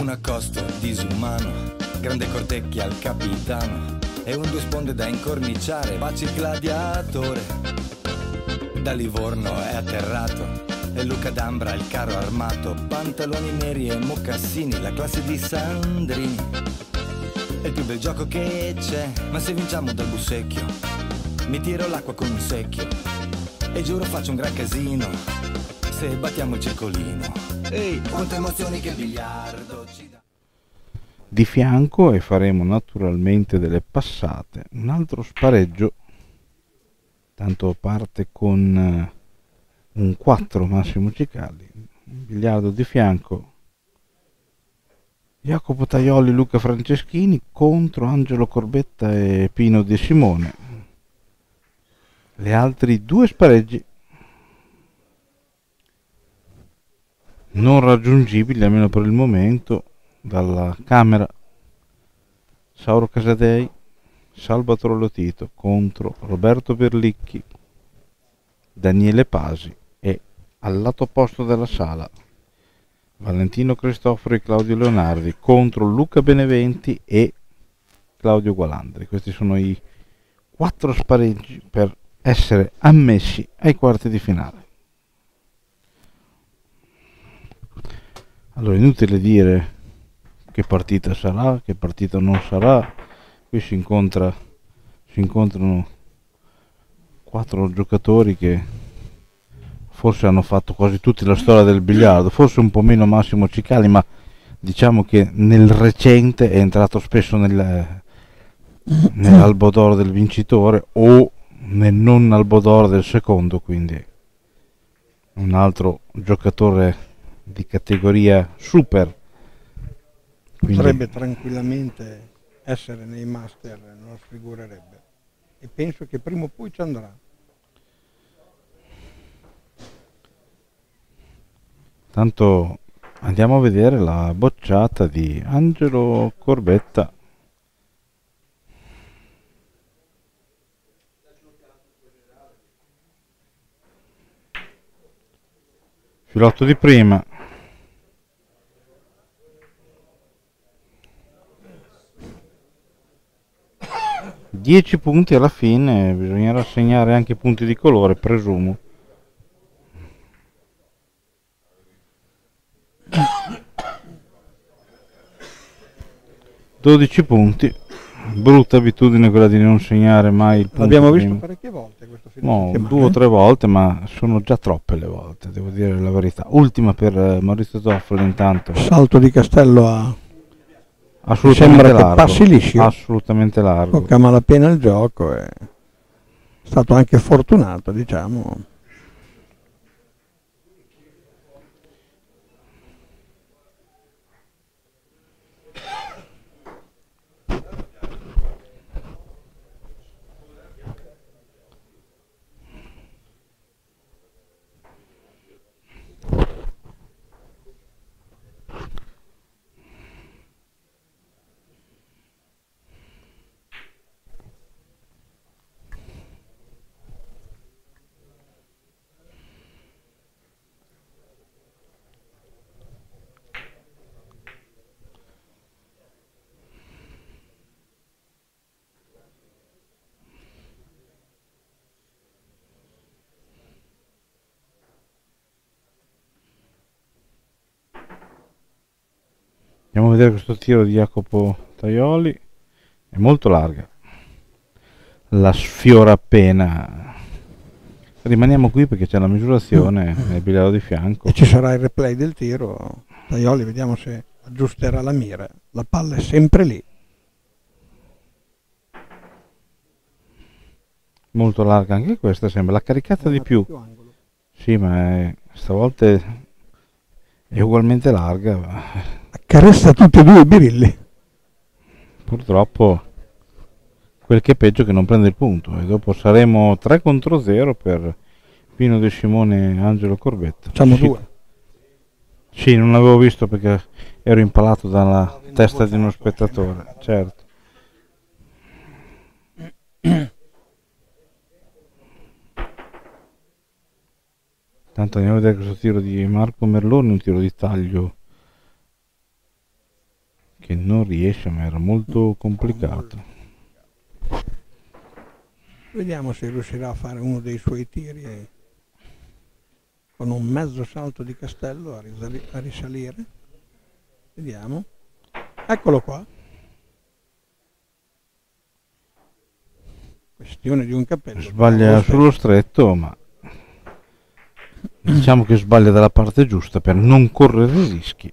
Un accosto disumano, grande cortecchia al capitano e un due sponde da incorniciare, baci il gladiatore. Da Livorno è atterrato e Luca D'Ambra il carro armato, pantaloni neri e mocassini, la classe di Sandrini. È il più bel gioco che c'è, ma se vinciamo dal bussecchio, mi tiro l'acqua con un secchio e giuro faccio un gran casino se battiamo il circolino. Ehi, quante emozioni che il biliardo ci dà. Di fianco e faremo naturalmente delle passate. Un altro spareggio, tanto parte con eh, un 4 Massimo Cicali, un biliardo di fianco. Jacopo Taioli, Luca Franceschini contro Angelo Corbetta e Pino De Simone. Le altri due spareggi non raggiungibili almeno per il momento dalla Camera. Sauro Casadei Salvatore Lotito contro Roberto Berlicchi Daniele Pasi e al lato opposto della sala Valentino Cristoforo e Claudio Leonardi contro Luca Beneventi e Claudio Gualandri. Questi sono i quattro spareggi per essere ammessi ai quarti di finale Allora, inutile dire che partita sarà, che partita non sarà. Qui si, incontra, si incontrano quattro giocatori che forse hanno fatto quasi tutti la storia del biliardo, forse un po' meno Massimo Cicali, ma diciamo che nel recente è entrato spesso nel, nell'albo d'oro del vincitore o nel non albo d'oro del secondo, quindi un altro giocatore di categoria super. Quindi... Potrebbe tranquillamente essere nei master, non sfigurerebbe. E penso che prima o poi ci andrà. Tanto andiamo a vedere la bocciata di Angelo Corbetta. Filotto di prima, 10 punti alla fine, bisognerà segnare anche punti di colore, presumo. Dodici punti, brutta abitudine quella di non segnare mai il punto. L'abbiamo visto parecchie volte questo film. No, due o tre volte, ma sono già troppe le volte, devo dire la verità. Ultima per eh, Maurizio Zoffoli intanto. Salto di castello a assolutamente sembra largo, che passi liscio. assolutamente largo. Tocca malapena il gioco è stato anche fortunato diciamo andiamo a vedere questo tiro di Jacopo Taioli. È molto larga. La sfiora appena. Rimaniamo qui perché c'è la misurazione mm. nel bigliardo di fianco. E ci sarà il replay del tiro. Taioli vediamo se aggiusterà la mira. La palla è sempre lì. Molto larga anche questa sembra. La caricata di più, più sì ma è, stavolta è, è ugualmente larga caressa tutti e due i birilli. Purtroppo quel che è peggio che non prende il punto e dopo saremo 3 contro 0 per Pino De Simone e Angelo Corbetta. Facciamo sì. due. Sì, non l'avevo visto perché ero impalato dalla testa di uno spettatore, certo. Tanto andiamo a vedere questo tiro di Marco Merloni, un tiro di taglio che non riesce ma era molto complicato. Vediamo se riuscirà a fare uno dei suoi tiri e con un mezzo salto di castello a, risali- a risalire. Vediamo. Eccolo qua. Questione di un cappello sbaglia sullo stretto ma diciamo che sbaglia dalla parte giusta per non correre rischi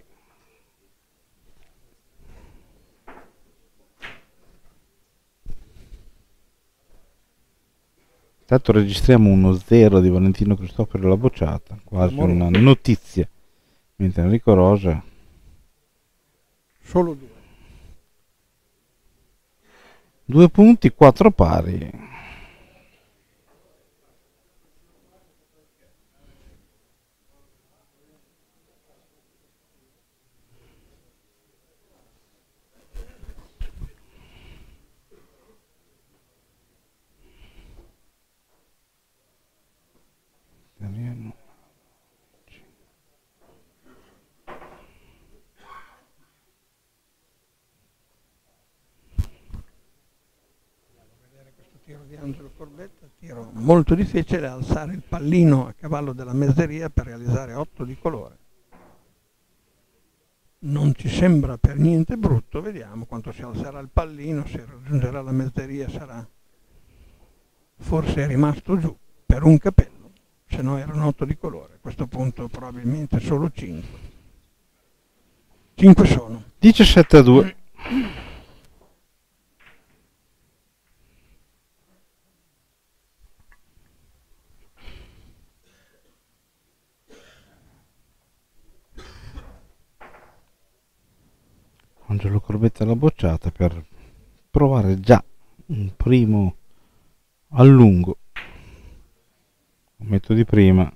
Intanto registriamo uno zero di Valentino Cristoforo alla bocciata, quasi una notizia. Mentre Enrico Rosa... Solo due. Due punti, quattro pari. Italiano. questo tiro di Angelo Tiro molto difficile alzare il pallino a cavallo della mezzeria per realizzare 8 di colore. Non ci sembra per niente brutto, vediamo quanto si alzerà il pallino, se raggiungerà la mezzeria sarà forse è rimasto giù per un capello, se no erano 8 di colore, a questo punto probabilmente solo 5. 5 sono. 17 a 2. Angelo Corbetta alla bocciata per provare già un primo allungo metto di prima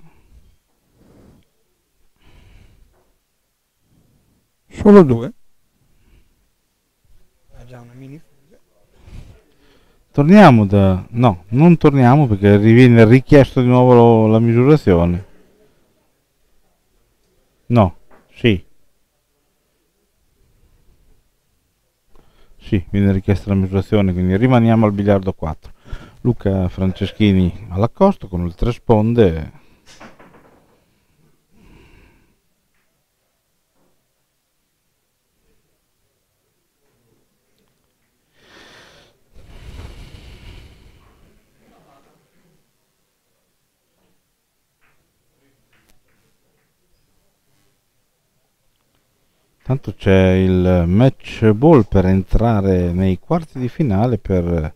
Solo due? È già una mini fuga. torniamo da no non torniamo perché viene richiesto di nuovo la misurazione no sì sì viene richiesta la misurazione quindi rimaniamo al biliardo 4 Luca Franceschini all'accosto con il 3 sponde Tanto c'è il match ball per entrare nei quarti di finale per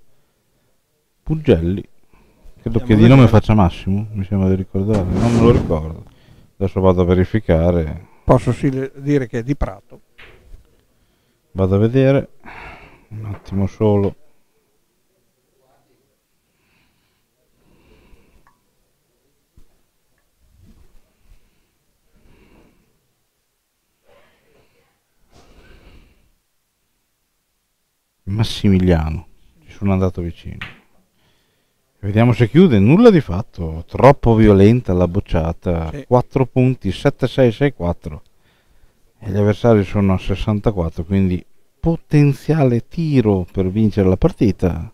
Puggelli. Credo Andiamo che di nome faccia Massimo, mi sembra di ricordare, non me lo ricordo. Adesso vado a verificare, Posso sì dire che è di Prato. vado a vedere. Un attimo solo. Massimiliano, ci sono andato vicino. Vediamo se chiude, nulla di fatto, troppo violenta la bocciata, Sì. 4 punti, 7-6-6-4 e gli avversari sono a 64, quindi potenziale tiro per vincere la partita.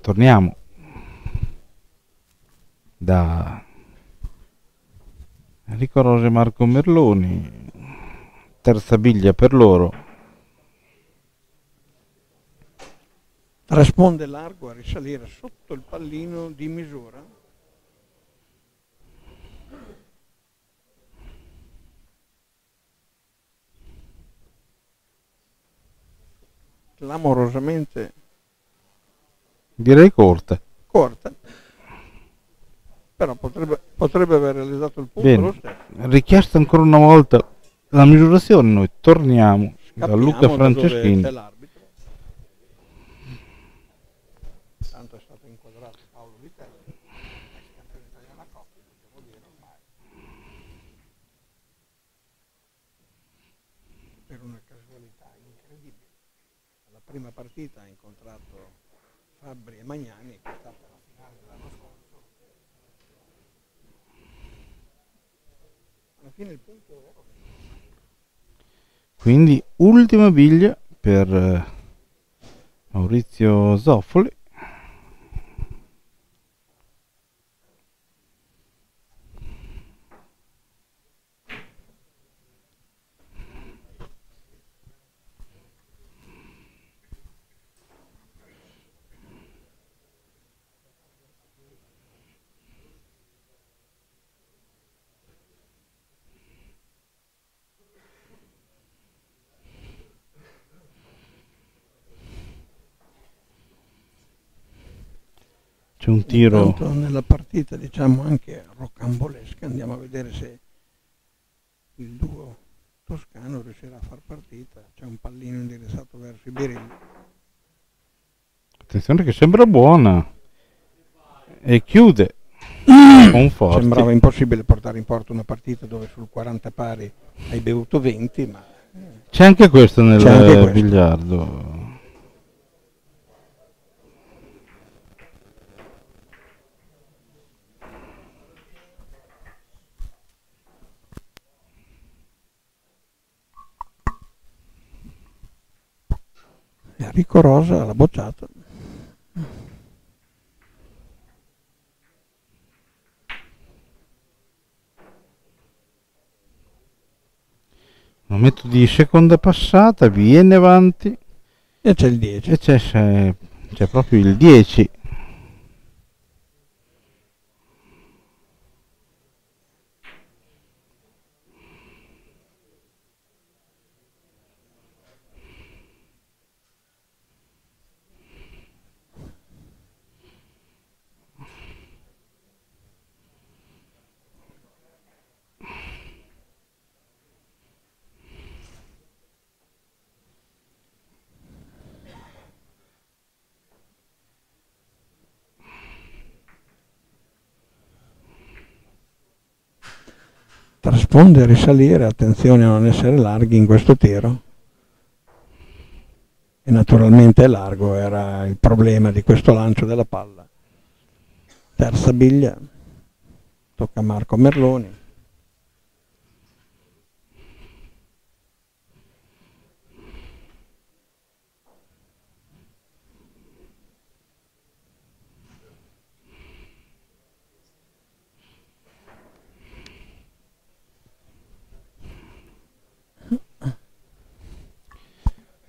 Torniamo da Enrico Rose e Marco Merloni, terza biglia per loro. Risponde largo a risalire sotto il pallino di misura. Clamorosamente Direi corta. corta, però potrebbe, potrebbe aver realizzato il punto Bene. lo stesso. Richiesta ancora una volta la misurazione, noi torniamo da Luca da dove Franceschini. c'è l'arbitro. Tanto è stato inquadrato Paolo Vitelli, ex campione italiano a coppia, devo dire ormai. Per una casualità incredibile. Alla prima partita ha incontrato Fabbri e Magnani, è stata la finale dell'anno scorso. Alla fine il punto è quindi ultima biglia per eh, Maurizio Zoffoli c'è un tiro. Intanto nella partita diciamo anche rocambolesca andiamo a vedere se il duo toscano riuscirà a far partita. C'è un pallino indirizzato verso i birilli. Attenzione che sembra buona. E chiude. Con forte sembrava impossibile portare in porto una partita dove sul 40 pari hai bevuto 20 ma c'è anche questo nel anche questo. biliardo Enrico Rosa l'ha bocciata momento di seconda passata viene avanti. E c'è il 10 e c'è proprio il 10 traspondere, risalire, attenzione a non essere larghi in questo tiro. E naturalmente largo, era il problema di questo lancio della palla. Terza biglia, tocca a Marco Merloni.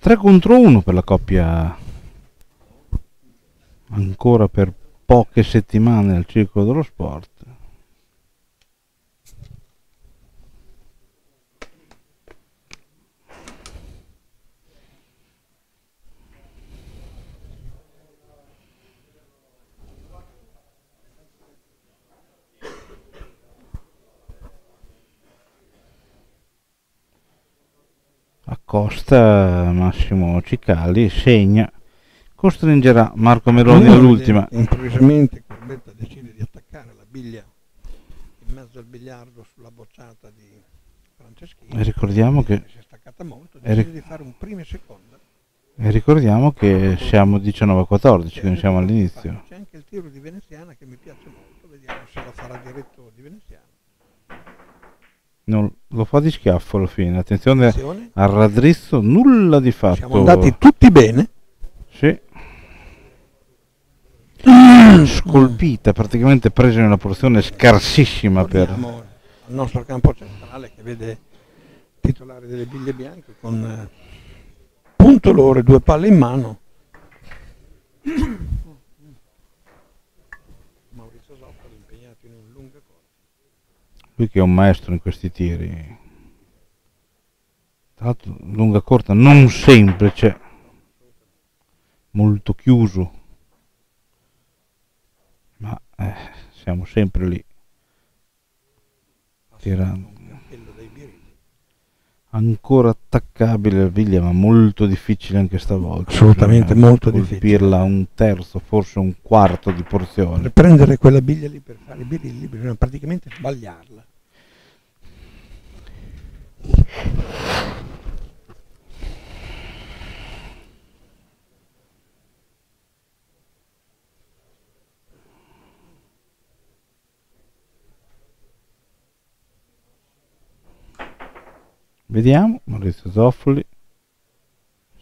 Tre contro uno per la coppia. Ancora per poche settimane al circolo dello sport Accosta Massimo Cicali segna costringerà Marco Meroni all'ultima Improvvisamente Corbetta decide di attaccare la biglia in mezzo al biliardo sulla bocciata di Franceschini. e ricordiamo che Si è staccata molto, e ric- decide di fare un primo e seconda. E ricordiamo che siamo 19 a 14, che non siamo all'inizio. C'è anche il tiro di Veneziana che mi piace molto, vediamo se lo farà diretto di Veneziana. Non- lo fa di schiaffo alla fine. Attenzione Attenzione, al raddrizzo, nulla di fatto. siamo andati tutti bene. Sì. Scolpita, praticamente presa in una porzione scarsissima per... Torniamo al nostro campo centrale che vede titolare delle biglie bianche con eh, punto loro due palle in mano. Maurizio Zoccoli impegnato in un lungo corso. Lui che è un maestro in questi tiri. Tra l'altro lunga corta, non semplice, molto chiuso. Ma eh, siamo sempre lì. Tirando. Ancora attaccabile la Viglia ma molto difficile anche stavolta Assolutamente Bisogna molto colpirla un terzo forse un quarto di porzione Per prendere quella biglia lì per fare i birilli bisogna praticamente sbagliarla. Vediamo, Maurizio Zoffoli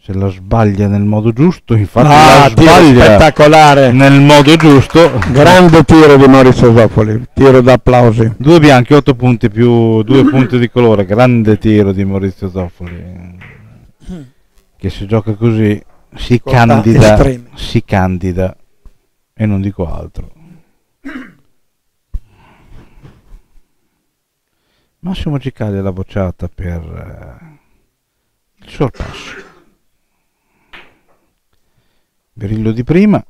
se la sbaglia nel modo giusto, infatti Ah, la sbaglia spettacolare. nel modo giusto. Grande tiro di Maurizio Zoffoli, tiro d'applausi. Due bianchi, 8 punti più due punti di colore, grande tiro di Maurizio Zoffoli. Che se gioca così si Difficoltà candida, estreme. si candida e non dico altro. Massimo Cicali alla bocciata per eh, il sorpasso. Berillo di prima,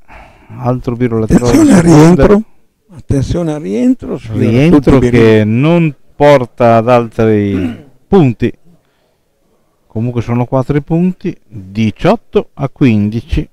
altro biro laterale. Attenzione al rientro. Attenzione al rientro. rientro che non porta ad altri punti comunque sono 4 punti 18 a 15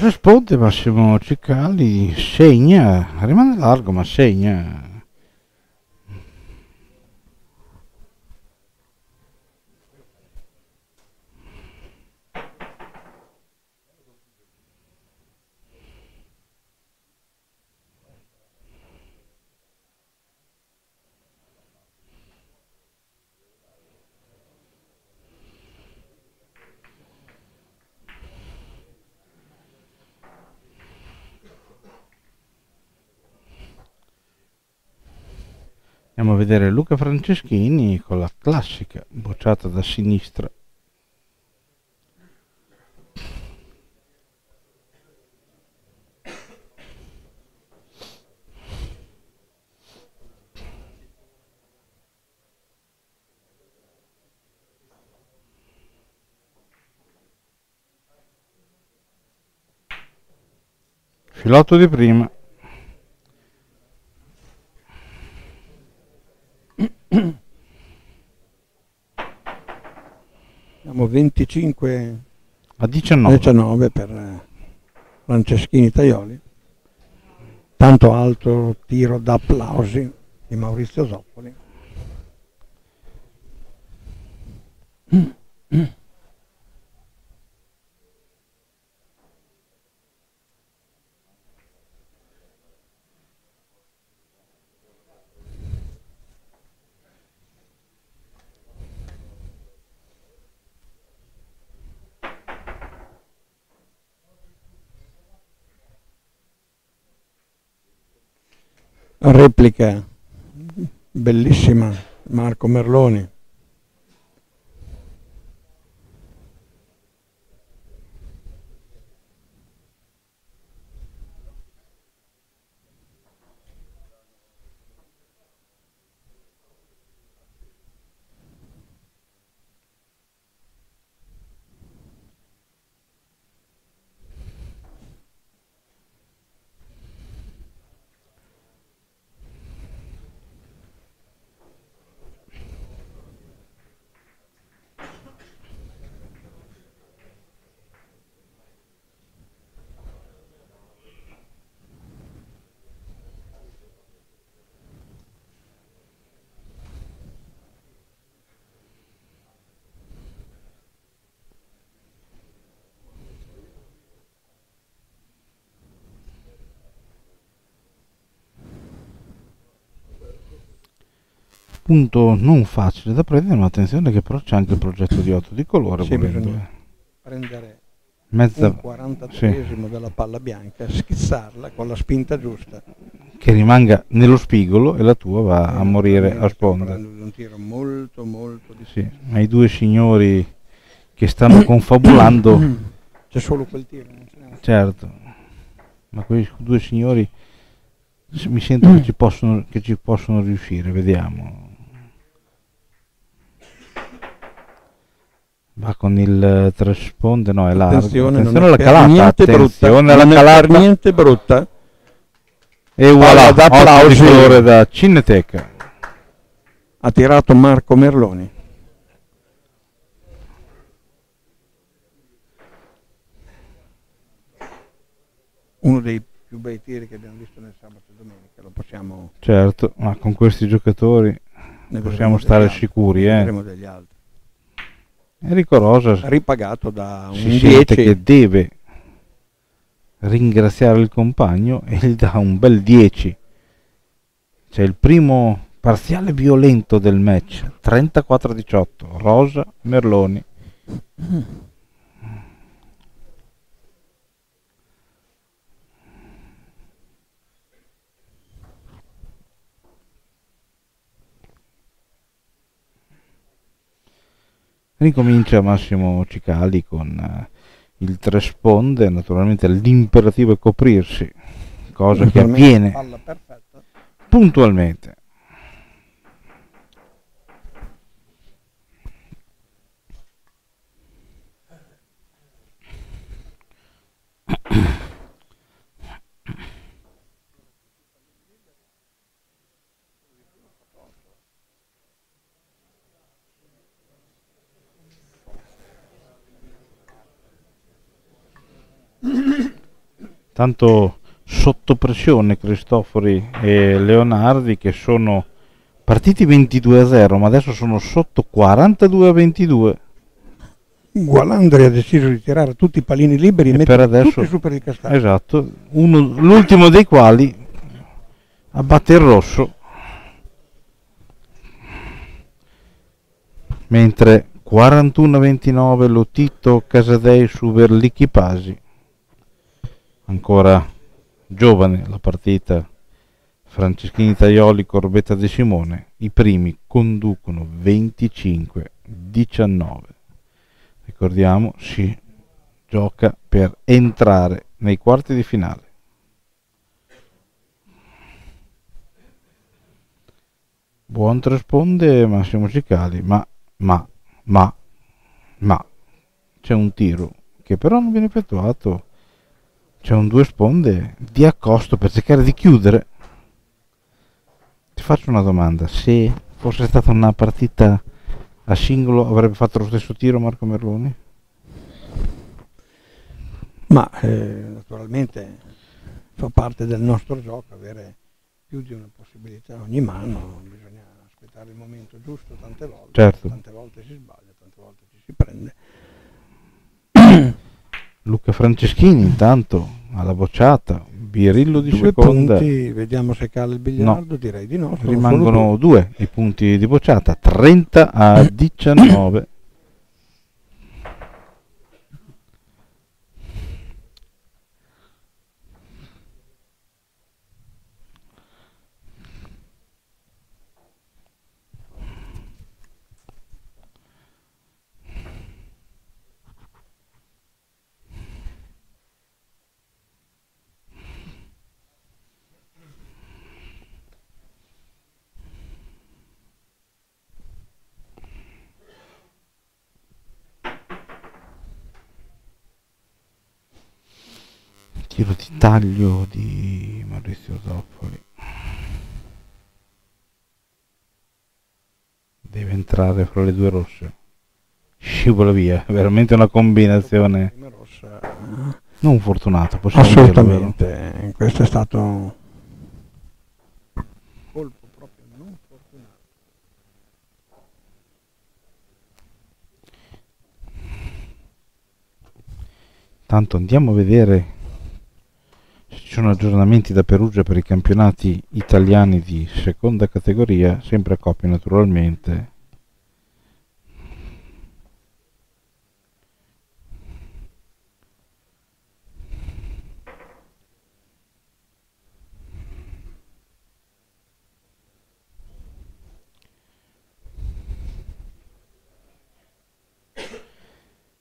risponde Massimo Cicali segna rimane largo ma segna Andiamo a vedere Luca Franceschini con la classica bocciata da sinistra. Filotto di prima. 25 A 19. 19 per eh, Franceschini Taioli. Tanto alto tiro d'applausi di Maurizio Zoppoli. Replica bellissima Marco Merloni. Punto non facile da prendere, ma attenzione che però c'è anche il progetto di 8 di colore. Sì, bisogna prendere Mezza, un 43 della palla bianca, schizzarla con la spinta giusta. che rimanga nello spigolo e la tua va a Eh, morire a sponda. un tiro molto molto Sì, difficile. ma i due signori che stanno confabulando. C'è solo quel tiro. certo, ma quei due signori mi sento che ci possono, che ci possono riuscire, vediamo. Va con il eh, trasponde, no, è largo. Attenzione, Attenzione alla calata, niente brutta. attenzione alla è per calata. niente brutta. E voilà, d'applausi. applausi colore da Cineteca. Ha tirato Marco Merloni. Uno dei più bei tiri che abbiamo visto nel sabato e domenica, lo possiamo Certo, ma con questi giocatori ne possiamo stare sicuri, eh. Enrico Rosa Ripagato da un si sente 10 che deve ringraziare il compagno e gli dà un bel 10. C'è il primo parziale violento del match, 34-18, Rosa Merloni. Ricomincia Massimo Cicali con eh, il tresponde, naturalmente l'imperativo è coprirsi, cosa che avviene puntualmente. Tanto sotto pressione Cristofori e Leonardi che sono partiti 22-0 ma adesso sono sotto 42-22 Gualandri ha deciso di tirare tutti i pallini liberi e, E per adesso- su per il castello. esatto. Uno- l'ultimo dei quali abbatte il rosso. Mentre 41-29 Lotito Casadei su Verlicchi Pasi ancora giovane la partita. Franceschini Taioli Corbetta De Simone. I primi conducono 25-19 ricordiamo si gioca per entrare nei quarti di finale. Buon risponde Massimo Cicali ma ma ma ma. C'è un tiro che però non viene effettuato c'è un due sponde di accosto per cercare di chiudere ti faccio una domanda se fosse stata una partita a singolo avrebbe fatto lo stesso tiro Marco Merloni? Ma eh, naturalmente fa parte del nostro gioco avere più di una possibilità ogni mano, bisogna aspettare il momento giusto tante volte, Certo. tante volte si sbaglia, tante volte ci si prende. Luca Franceschini intanto alla bocciata Birillo di Due seconda punti, vediamo se cala il biliardo, direi di no. rimangono due. due i punti di bocciata 30 a 19 tiro di taglio di Maurizio Zoppoli deve entrare fra le due rosse scivola via veramente una combinazione eh, non fortunata possiamo dirlo? Assolutamente, questo è stato un colpo proprio non fortunato. Tanto andiamo a vedere ci sono aggiornamenti da Perugia per i campionati italiani di seconda categoria, sempre a coppie naturalmente.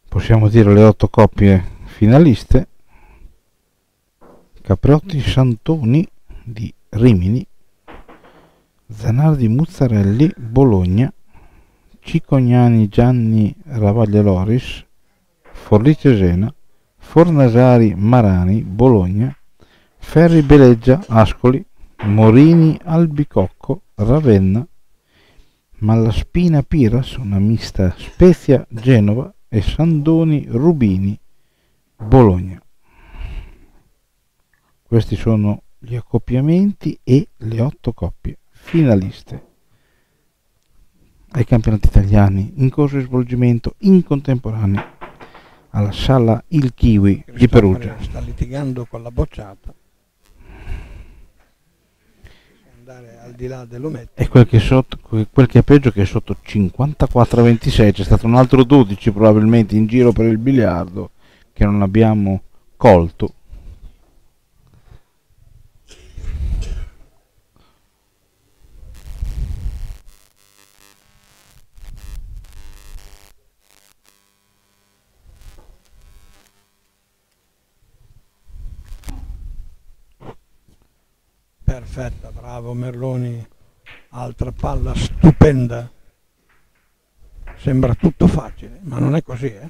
possiamo dire le otto coppie finaliste Capriotti Santoni di Rimini Zanardi Muzzarelli Bologna Cicognani Gianni Ravaglia Loris Forlì Cesena Fornasari Marani Bologna Ferri Beleggia Ascoli Morini Albicocco Ravenna Malaspina Piras una mista Spezia Genova e Sandoni Rubini Bologna questi sono gli accoppiamenti e le otto coppie finaliste ai campionati italiani in corso di svolgimento in contemporanea alla sala Il Kiwi di Perugia. Sta litigando con la bocciata. Andare al di là dell'ometto. E quel che, sotto, quel che è peggio è che sotto 54 26 c'è stato un altro 12 probabilmente in giro per il biliardo che non abbiamo colto Perfetta, bravo Merloni, altra palla stupenda. Sembra tutto facile, ma non è così, eh?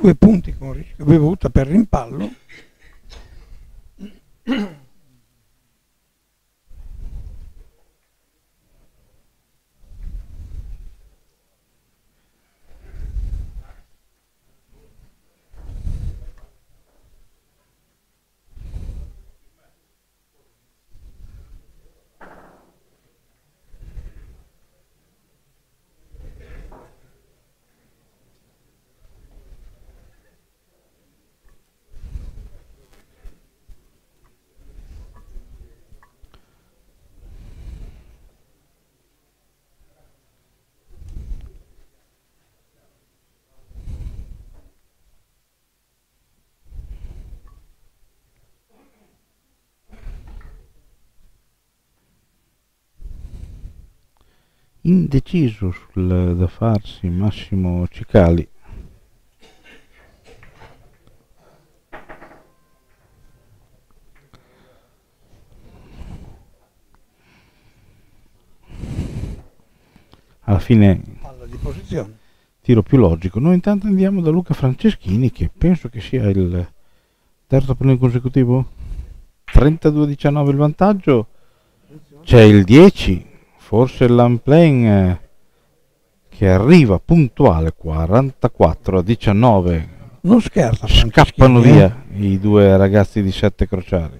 Due punti con bevuta per rimpallo indeciso sul da farsi Massimo Cicali. Alla fine tiro più logico. Noi intanto andiamo da Luca Franceschini che penso che sia il terzo premio consecutivo. 32-19 il vantaggio. C'è il 10 forse l'Unplane eh, che arriva puntuale 44 a 19 non scherza scappano via eh? i due ragazzi di sette crociari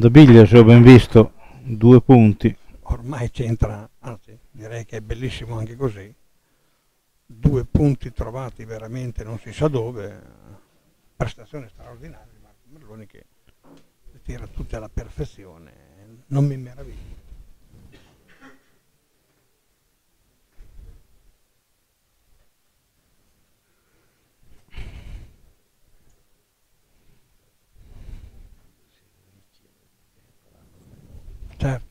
Fondabiglia, se ho ben visto, due punti. Ormai c'entra, anzi direi che è bellissimo anche così. due punti trovati veramente non si sa dove, prestazione straordinaria di Marco Merloni che tira tutte alla perfezione, non mi meraviglio. Certo.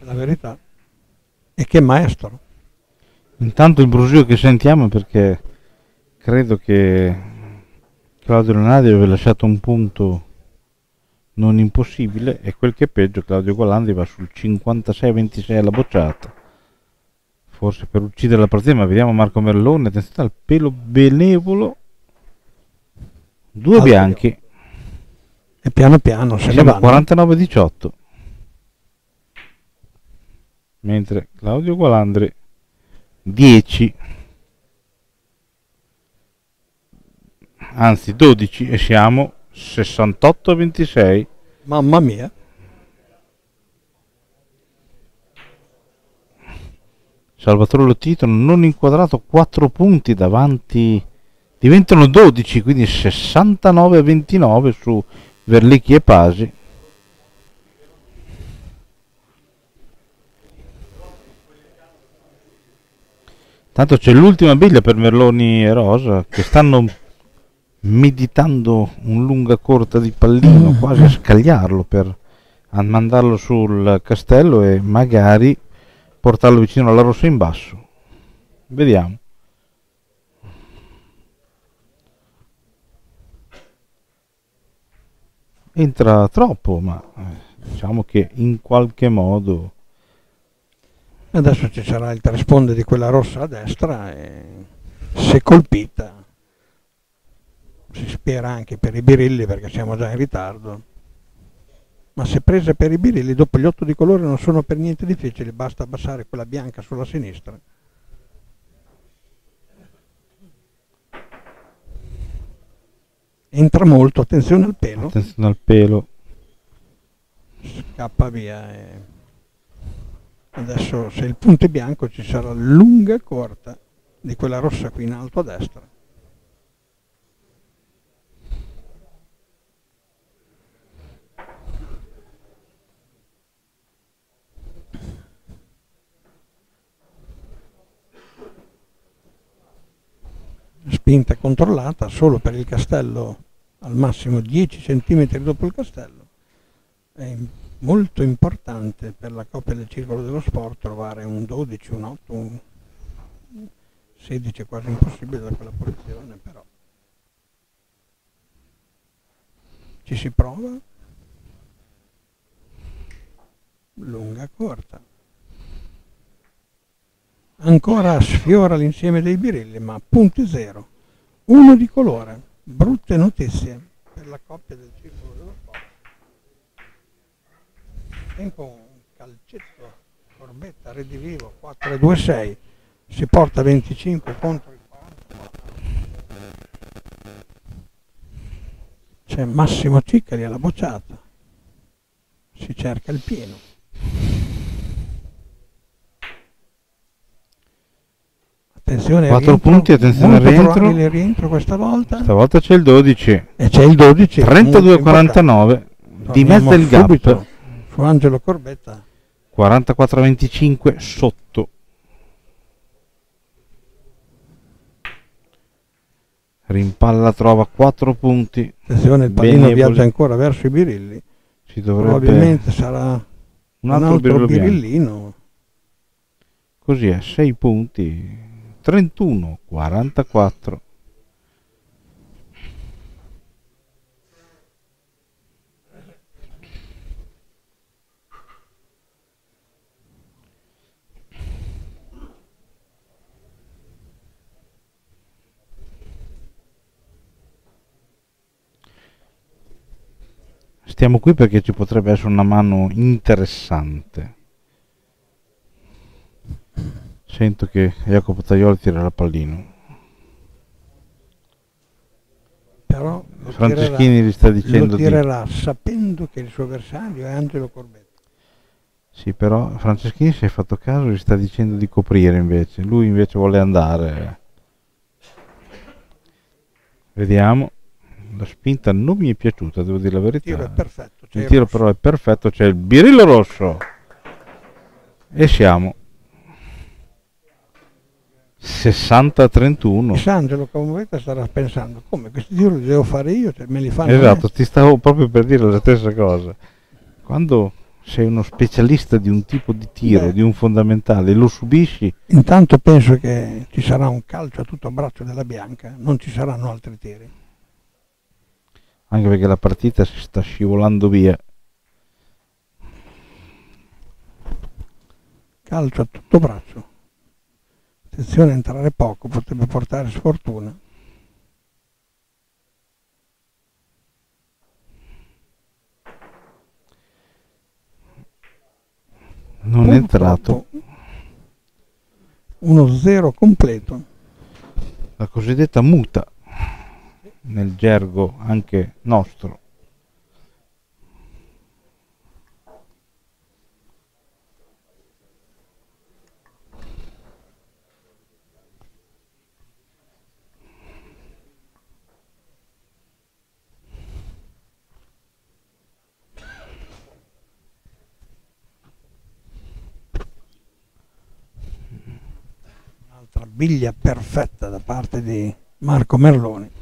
La verità che maestro. Intanto il brusio che sentiamo è perché credo che Claudio Leonardi aveva lasciato un punto non impossibile e quel che è peggio Claudio Golandi va sul 56-26 alla bocciata forse per uccidere la partita ma vediamo Marco Merlone attenzione al pelo benevolo due Altro bianchi E piano piano se ne vanno. a 49-18 mentre Claudio Gualandri 10 anzi 12 e siamo 68-26 Mamma mia. Salvatore Lottito non inquadrato 4 punti davanti diventano 12 quindi 69 a 29 su Verlicchi e Pasi tanto c'è l'ultima biglia per Merloni e Rosa che stanno meditando un lunga corta di pallino quasi a scagliarlo per mandarlo sul castello e magari portarlo vicino alla rossa in basso. Vediamo. Entra troppo, ma eh, diciamo che in qualche modo Adesso ci sarà il tresponde di quella rossa a destra e se colpita si spera anche per i birilli perché siamo già in ritardo. Ma se prese per i birilli dopo gli otto di colore non sono per niente difficili, basta abbassare quella bianca sulla sinistra. Entra molto, attenzione al pelo, attenzione al pelo. scappa via. E... Adesso se il punto è bianco ci sarà lunga e corta di quella rossa qui in alto a destra. Spinta controllata solo per il castello al massimo 10 cm dopo il castello. Molto importante per la coppia del circolo dello sport trovare un 12, un 8, un 16 è quasi impossibile da quella posizione, però ci si prova. Lunga, corta. Ancora sfiora l'insieme dei birilli, ma punti zero. Uno di colore. Brutte notizie per la coppia del circolo dello sport. Tempo un calcetto, corbetta, redivivo, 4-2-6. Si porta 25 contro il 44. C'è Massimo Ciccari alla bocciata. Si cerca il pieno. Attenzione, Quattro rientro, punti, attenzione al rientro. rientro questa volta. Stavolta c'è il 12. E c'è il 12. molto 32-49. Di mezzo il gap. subito Su Angelo Corbetta. 44-25 sotto. Rimpalla trova 4 punti. Attenzione, il pallino Benevoli. viaggia ancora verso i birilli. Si dovrebbe Probabilmente sarà un un altro, altro, birillo bianco. birillino. Così è, 6 punti. 31 44. Stiamo qui perché ci potrebbe essere una mano interessante. Sento che Jacopo Taglioli tira la pallino. Però Franceschini tirerà- gli sta dicendo lo di... tirerà sapendo che il suo avversario è Angelo Corbetta. Sì, però Franceschini si è fatto caso gli sta dicendo di coprire invece. Lui invece vuole andare. Vediamo. La spinta non mi è piaciuta, devo dire la Il verità. tiro è perfetto. Il il tiro rosso. però è perfetto, c'è il birillo rosso. E siamo 60-31. Chissà Angelo Corbetta starà pensando come questi tiri li devo fare io, cioè me li fanno Esatto, me. ti stavo proprio per dire la stessa cosa. Quando sei uno specialista di un tipo di tiro, Beh. di un fondamentale, lo subisci, Intanto penso che ci sarà un calcio a tutto braccio della Bianca, non ci saranno altri tiri. Anche perché la partita si sta scivolando via. Calcio a tutto braccio. Attenzione a entrare poco, potrebbe portare sfortuna. Non è entrato. Uno zero completo. La cosiddetta muta, nel gergo anche nostro. Un'altra biglia perfetta da parte di Marco Merloni.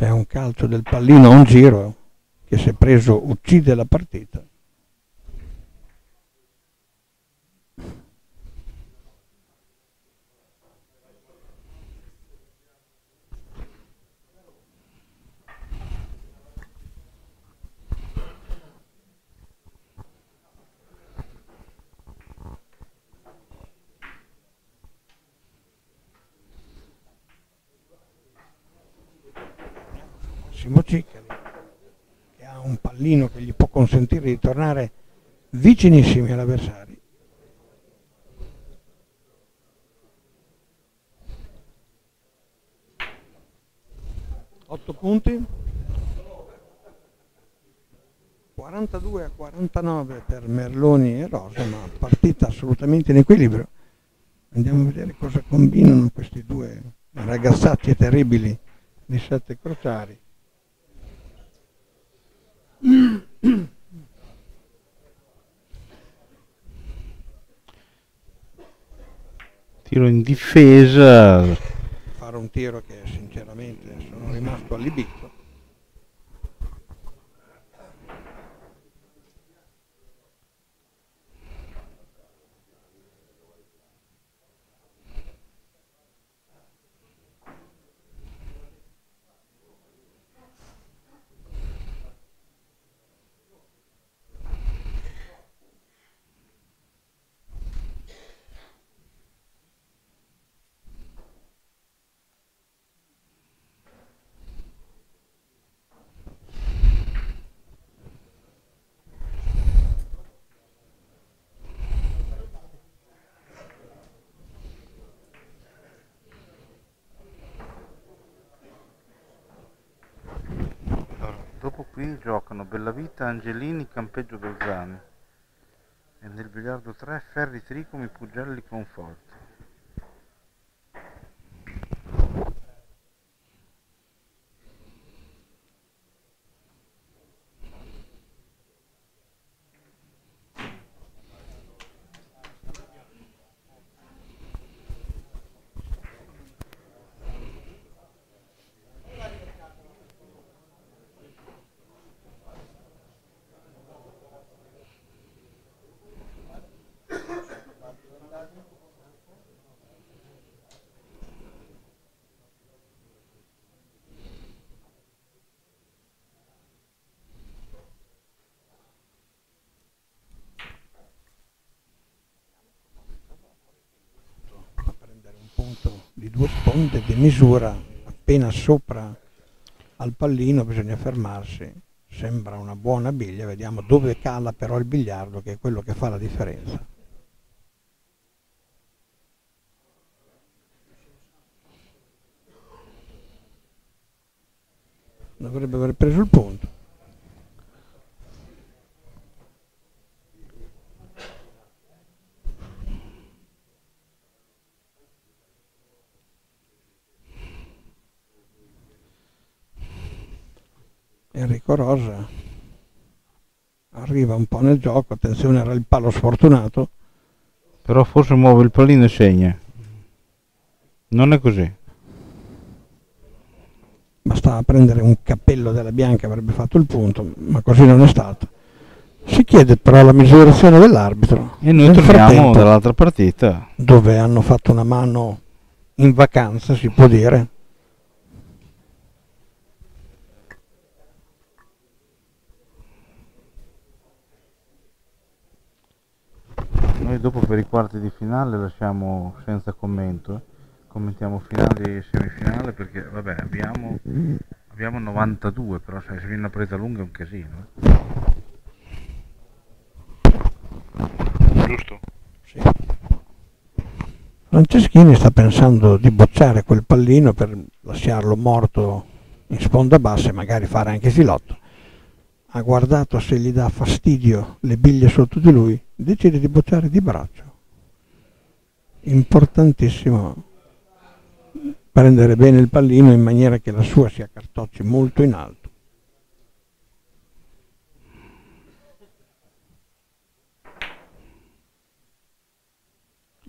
C'è un calcio del pallino a un giro che se preso uccide la partita. Massimo Ciccari che ha un pallino che gli può consentire di tornare vicinissimi all'avversario. Otto punti. 42 a 49 per Merloni e Rosa, ma partita assolutamente in equilibrio. Andiamo a vedere cosa combinano questi due ragazzacci terribili di sette crociari. Tiro in difesa, Fare un tiro che sinceramente sono rimasto allibito. Allora, dopo qui giocano Bellavita, Angelini, Campeggio Dolzani. E nel biliardo 3 Ferri, Tricomi, Pugelli, Conforti. Di due sponde di misura appena sopra al pallino bisogna fermarsi. Sembra una buona biglia vediamo dove cala però il biliardo che è quello che fa la differenza. Dovrebbe aver preso il punto Enrico Rosa arriva un po' nel gioco, attenzione era il palo sfortunato. Però forse muove il pallino e segna. Non è così. Bastava prendere un cappello della bianca avrebbe fatto il punto, ma così non è stato. Si chiede però la misurazione dell'arbitro. E noi Nel torniamo dall'altra partita. Dove hanno fatto una mano in vacanza, si può dire. Noi dopo per i quarti di finale lasciamo senza commento, eh. commentiamo finale e semifinale perché vabbè abbiamo, abbiamo 92 però se viene una presa lunga è un casino. eh. Giusto? Sì. Franceschini sta pensando di bocciare quel pallino per lasciarlo morto in sponda bassa e magari fare anche filotto. Ha guardato se gli dà fastidio le biglie sotto di lui, decide di bocciare di braccio. Importantissimo prendere bene il pallino in maniera che la sua si accartocci molto in alto.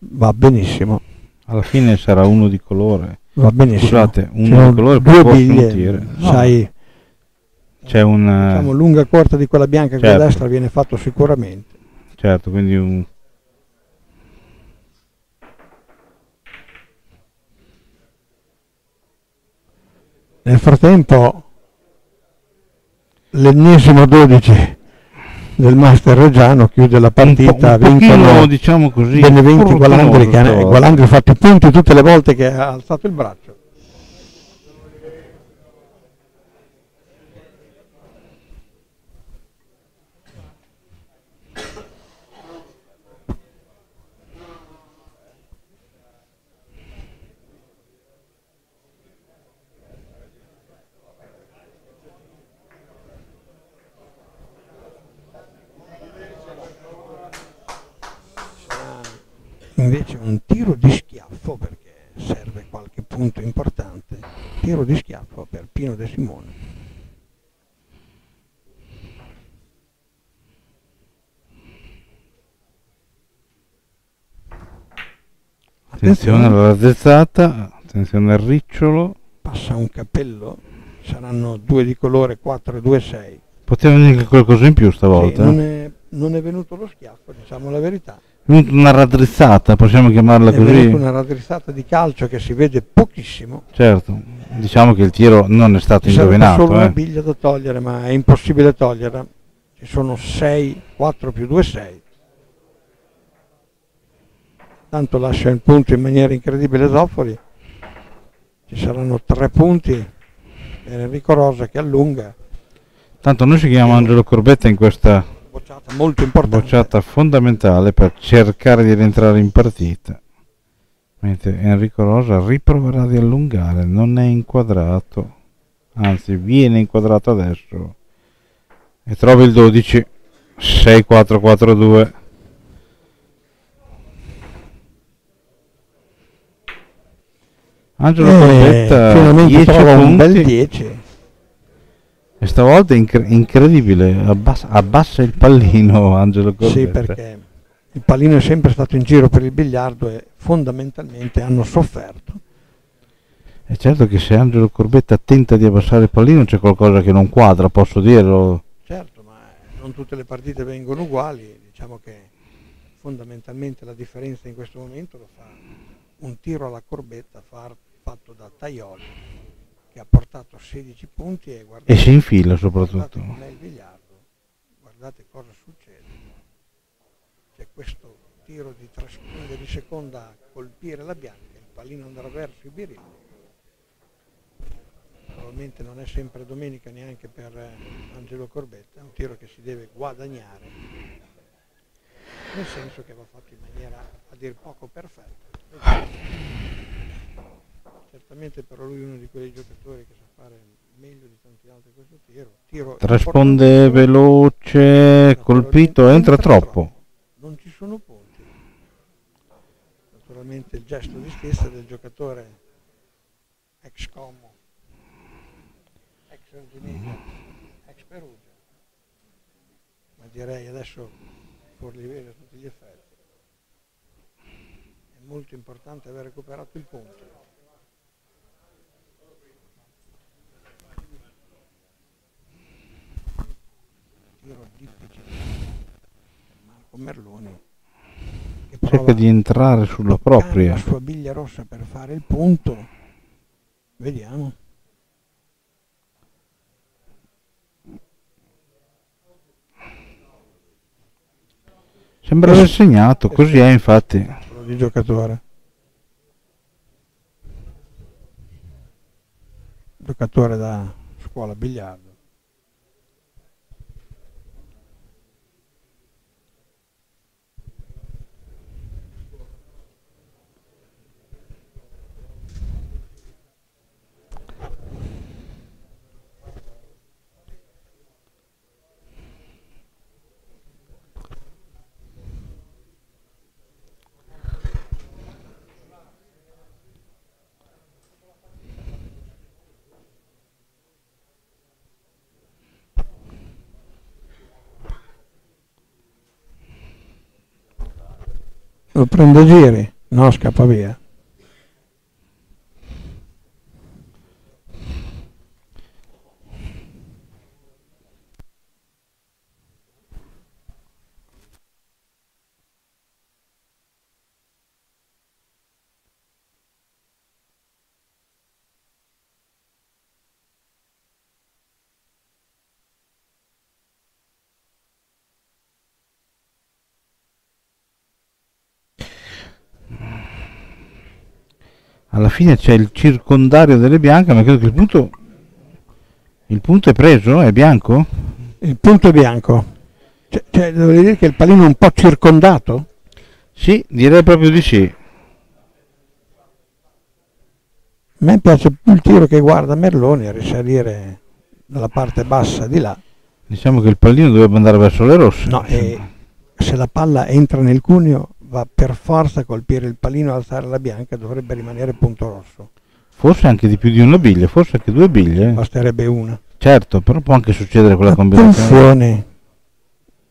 Va benissimo, Alla fine sarà uno di colore. va benissimo. Scusate, uno sono di colore due biglie. No. sai, C'è un... eh, diciamo lunga corta di quella bianca che Certo. a destra viene fatto sicuramente. Certo, quindi un... Nel frattempo l'ennesimo 12 del Master Reggiano chiude la partita, un, po- un vincono diciamo così, Beneventi Gualandri, che Gualandri ha fatto i punti tutte le volte che ha alzato il braccio. Invece un tiro di schiaffo perché serve qualche punto importante tiro di schiaffo per Pino De Simone Attenzione alla razzezzata, attenzione al ricciolo. passa un cappello saranno due di colore 4 e 2 6 Poteva venire qualcosa in più stavolta. non, è, non è venuto lo schiaffo diciamo la verità una raddrizzata, possiamo chiamarla è così. una raddrizzata di calcio che si vede pochissimo Certo, diciamo che il tiro non è stato Ci indovinato. solo una eh. biglia da togliere, ma è impossibile toglierla. Ci sono 6, 4 più 2, 6. Tanto lascia il punto in maniera incredibile Zoffoli. Ci saranno 3 punti per Enrico Rosa che allunga. Tanto noi seguiamo Angelo Corbetta in questa molto importante. bocciata fondamentale per cercare di rientrare in partita. Mentre Enrico Rosa riproverà di allungare, non è inquadrato, anzi viene inquadrato adesso e trova il 12 6-4-4-2. Angelo Eh, Corbetta finalmente 10 trova un bel punti 10. E stavolta è incre- incredibile, abbassa, abbassa il pallino Angelo Corbetta. Sì, perché il pallino è sempre stato in giro per il biliardo e fondamentalmente hanno sofferto. È certo che se Angelo Corbetta tenta di abbassare il pallino c'è qualcosa che non quadra, posso dirlo. Certo, ma non tutte le partite vengono uguali, diciamo che fondamentalmente la differenza in questo momento lo fa un tiro alla corbetta far- fatto da Taioli che ha portato 16 punti e guardate, E si infila soprattutto. com'è il biliardo, guardate cosa succede. C'è questo tiro di 3 secondi di seconda a colpire la bianca, il pallino andrà verso i birilli. Probabilmente non è sempre domenica neanche per eh, Angelo Corbetta, è un tiro che si deve guadagnare, nel senso che va fatto in maniera a dir poco perfetta. Certamente però lui è uno di quei giocatori che sa fare meglio di tanti altri questo tiro. tiro Trasponde veloce, colpito, entra troppo. Non ci sono punti. Naturalmente il gesto di stessa del giocatore ex Como, ex Arginiglia, ex Perugia. Ma direi adesso Forliveri a tutti gli effetti. È molto importante aver recuperato il punto. Tiro difficile Marco Merloni Cerca di entrare sulla propria. la sua biglia rossa per fare il punto. Vediamo. Sembra aver segnato, così è infatti. di giocatore. Giocatore da scuola biliardo lo prende a giri. No scappa via Alla fine c'è il circondario delle bianche, ma credo che il punto. Il punto è preso? È bianco? il punto è bianco cioè, cioè devo dire che il pallino è un po' circondato Sì, direi proprio di sì. A me piace più il tiro che guarda Merloni a risalire dalla parte bassa di là. Diciamo che il pallino dovrebbe andare verso le rosse. No, e se la palla entra nel cuneo va per forza a colpire il pallino, alzare la bianca, dovrebbe rimanere punto rosso. Forse anche di più di una biglia, forse anche due biglie. Basterebbe una. Certo, però può anche succedere quella combinazione. Attenzione,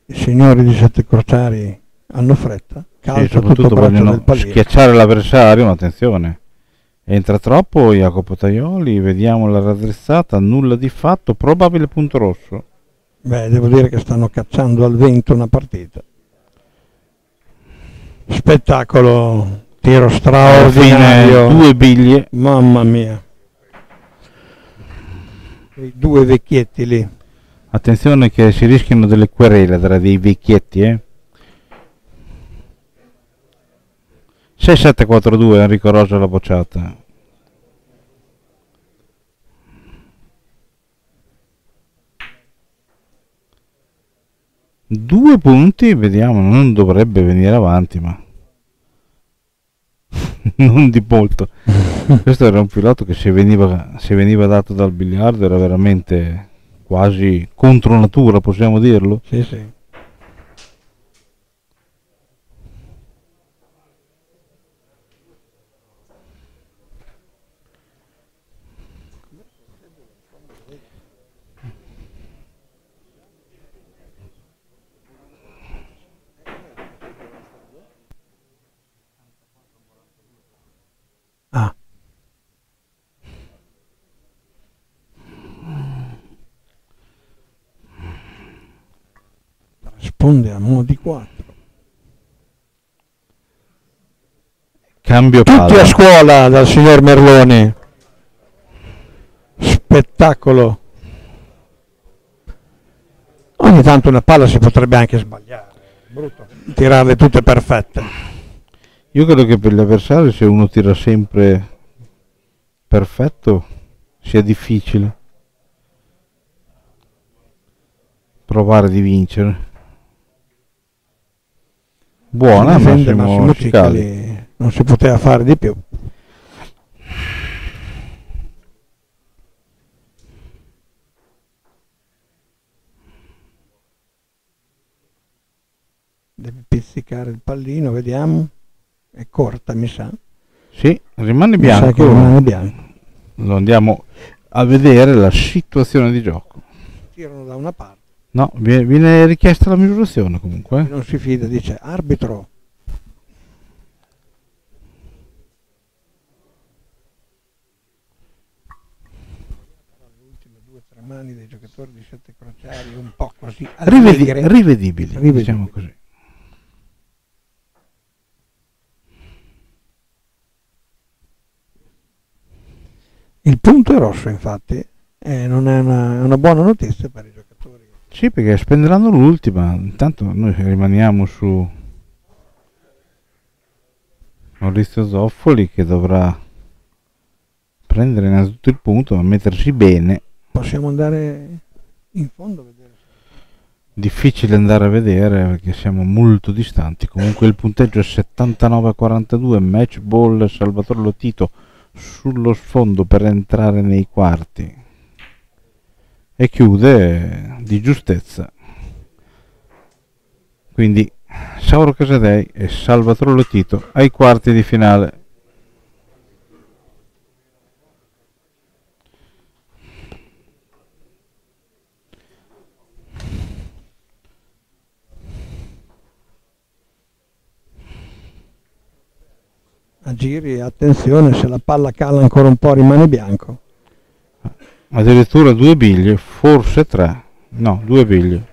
i signori di Sette Crociari hanno fretta, Sì, calcia tutto il braccio del pallino. schiacciare l'avversario, ma attenzione. Entra troppo Jacopo Tajoli, vediamo la raddrizzata, nulla di fatto, probabile punto rosso. Beh, devo dire che stanno cacciando al vento una partita. Spettacolo, tiro straordinario. due biglie, Mamma mia. I due vecchietti lì. attenzione che si rischiano delle querele tra dei vecchietti, eh. 6742 Enrico Rosa la bocciata. Due punti, vediamo, non dovrebbe venire avanti, ma non di molto. Questo era un pilota che se veniva, se veniva dato dal biliardo era veramente quasi contro natura, possiamo dirlo. Sì, sì. Ah. Risponde a mo' di 4. Cambio Tutti palla. a scuola dal signor Merloni. Spettacolo. Ogni tanto una palla si potrebbe anche sbagliare. Brutto. Tirarle tutte perfette. Io credo che per gli avversari se uno tira sempre perfetto sia difficile provare di vincere. Buona, Massimo, Massimo Cicali. Cicali, non si poteva fare di più. Deve pizzicare il pallino, vediamo. È corta, mi sa. Sì, rimane bianco. rimane bianco. Lo andiamo a vedere la situazione di gioco. Tirano da una parte. No, viene, richiesta la misurazione comunque. Non si fida, dice arbitro. Le ultime due o tre mani dei giocatori di crociari un po' così Rivedi- rivedibili, Rivedibili. diciamo così. Il punto è rosso, infatti, e non è una, una buona notizia per i giocatori. Sì, perché spenderanno l'ultima. Intanto noi rimaniamo su Maurizio Zoffoli che dovrà prendere innanzitutto il punto, ma mettersi bene. Possiamo andare in fondo vedere. Difficile andare a vedere perché siamo molto distanti. Comunque il punteggio è 79-42, match ball Salvatore Lotito sullo sfondo per entrare nei quarti. E chiude di giustezza. Quindi Sauro Casadei e Salvatore Lotito ai quarti di finale. A giri, attenzione, se la palla cala ancora un po' rimane bianco. Addirittura due biglie, forse tre. No, due biglie.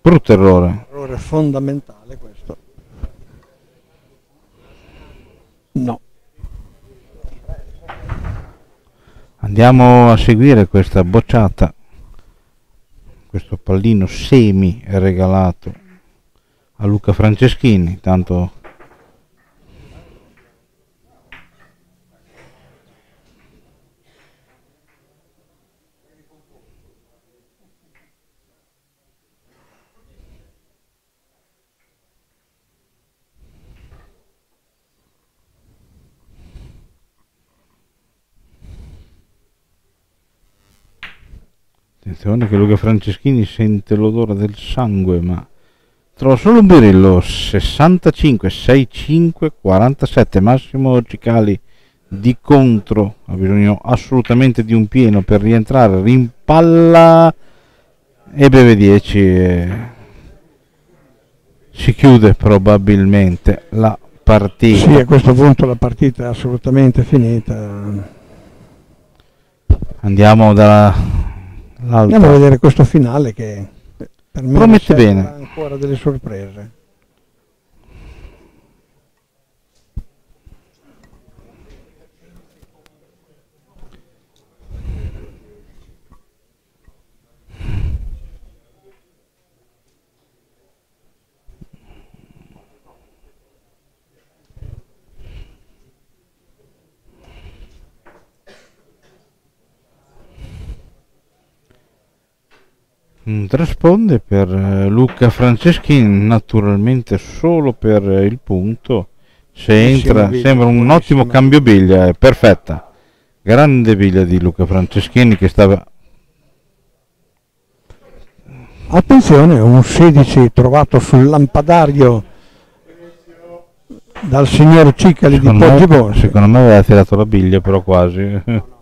Brutto errore. Errore fondamentale questo. No. Andiamo a seguire questa bocciata, questo pallino semi regalato a Luca Franceschini, tanto Attenzione che Luca Franceschini sente l'odore del sangue, ma trova solo un birillo 65, 65, 47. Massimo Cicali di contro ha bisogno assolutamente di un pieno per rientrare. Rimpalla e beve 10. e Si chiude probabilmente la partita. Sì, a questo punto la partita è assolutamente finita. Andiamo dall'altra. Andiamo a vedere questo finale che per me Promette bene. ancora delle sorprese. Mm, Trasponde per eh, Luca Franceschini, naturalmente solo per il punto. Se entra, biglia, sembra un ottimo cambio biglia, è perfetta. Grande biglia di Luca Franceschini che stava Attenzione, un 16 trovato sul lampadario dal signor Cicali di secondo Poggi me, Borsi. secondo me aveva tirato la biglia, però quasi.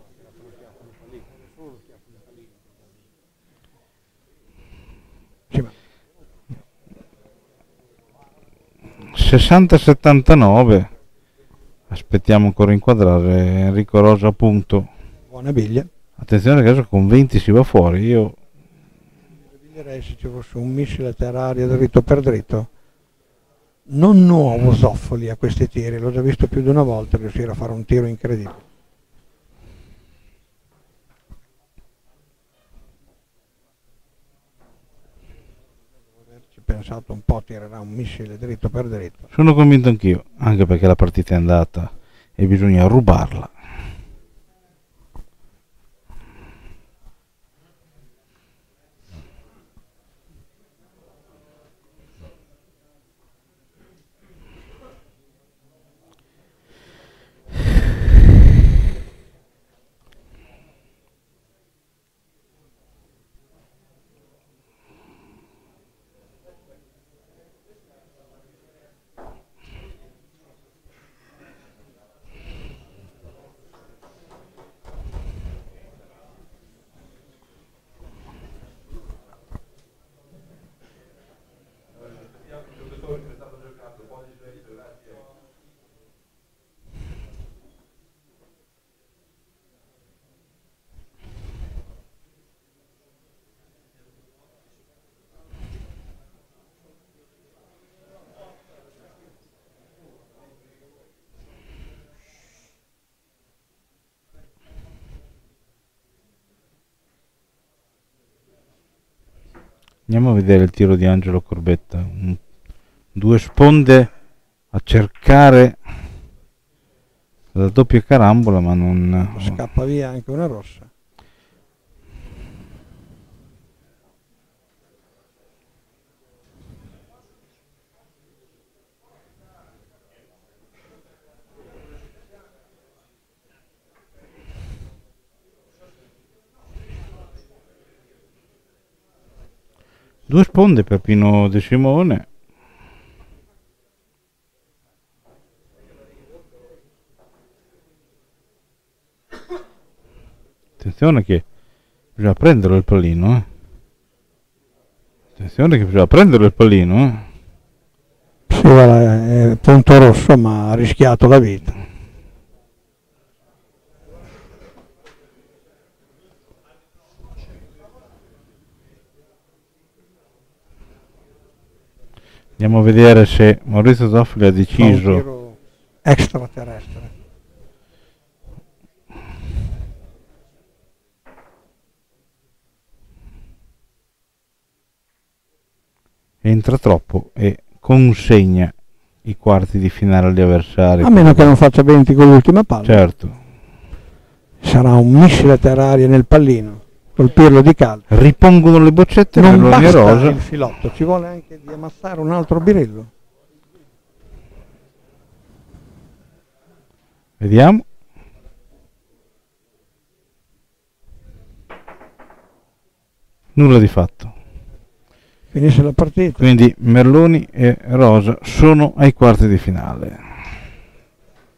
Sì, ma 60-79. Aspettiamo ancora inquadrare Enrico Rosa appunto. buona biglia. Attenzione che adesso con 20 si va fuori. Io Direi se ci fosse un missile terraria dritto per dritto. Non nuovo Zoffoli a questi tiri, l'ho già visto più di una volta riuscire a fare un tiro incredibile. Pensato un po' tirerà un missile dritto per dritto. Sono convinto anch'io, anche perché la partita è andata e bisogna rubarla. Andiamo a vedere il tiro di Angelo Corbetta. Due sponde a cercare la doppia carambola, ma non. Scappa via anche una rossa. Due sponde per Pino De Simone. Attenzione che bisogna prenderlo il pallino. Eh. Attenzione che bisogna prenderlo il pallino. Eh. Sì, guarda, è punto rosso, ma ha rischiato la vita. Andiamo a vedere se Maurizio Zoffoli ha deciso. extraterrestre. Entra troppo e consegna i quarti di finale agli avversari. A meno che non faccia 20 con l'ultima palla. Certo. Sarà un missile terraria nel pallino. Colpirlo di calcio. Ripongono le boccette Non e basta Rosa. il filotto, ci vuole anche di ammassare un altro birillo. Vediamo. Nulla di fatto. Finisce la partita. Quindi Merloni e Rosa sono ai quarti di finale.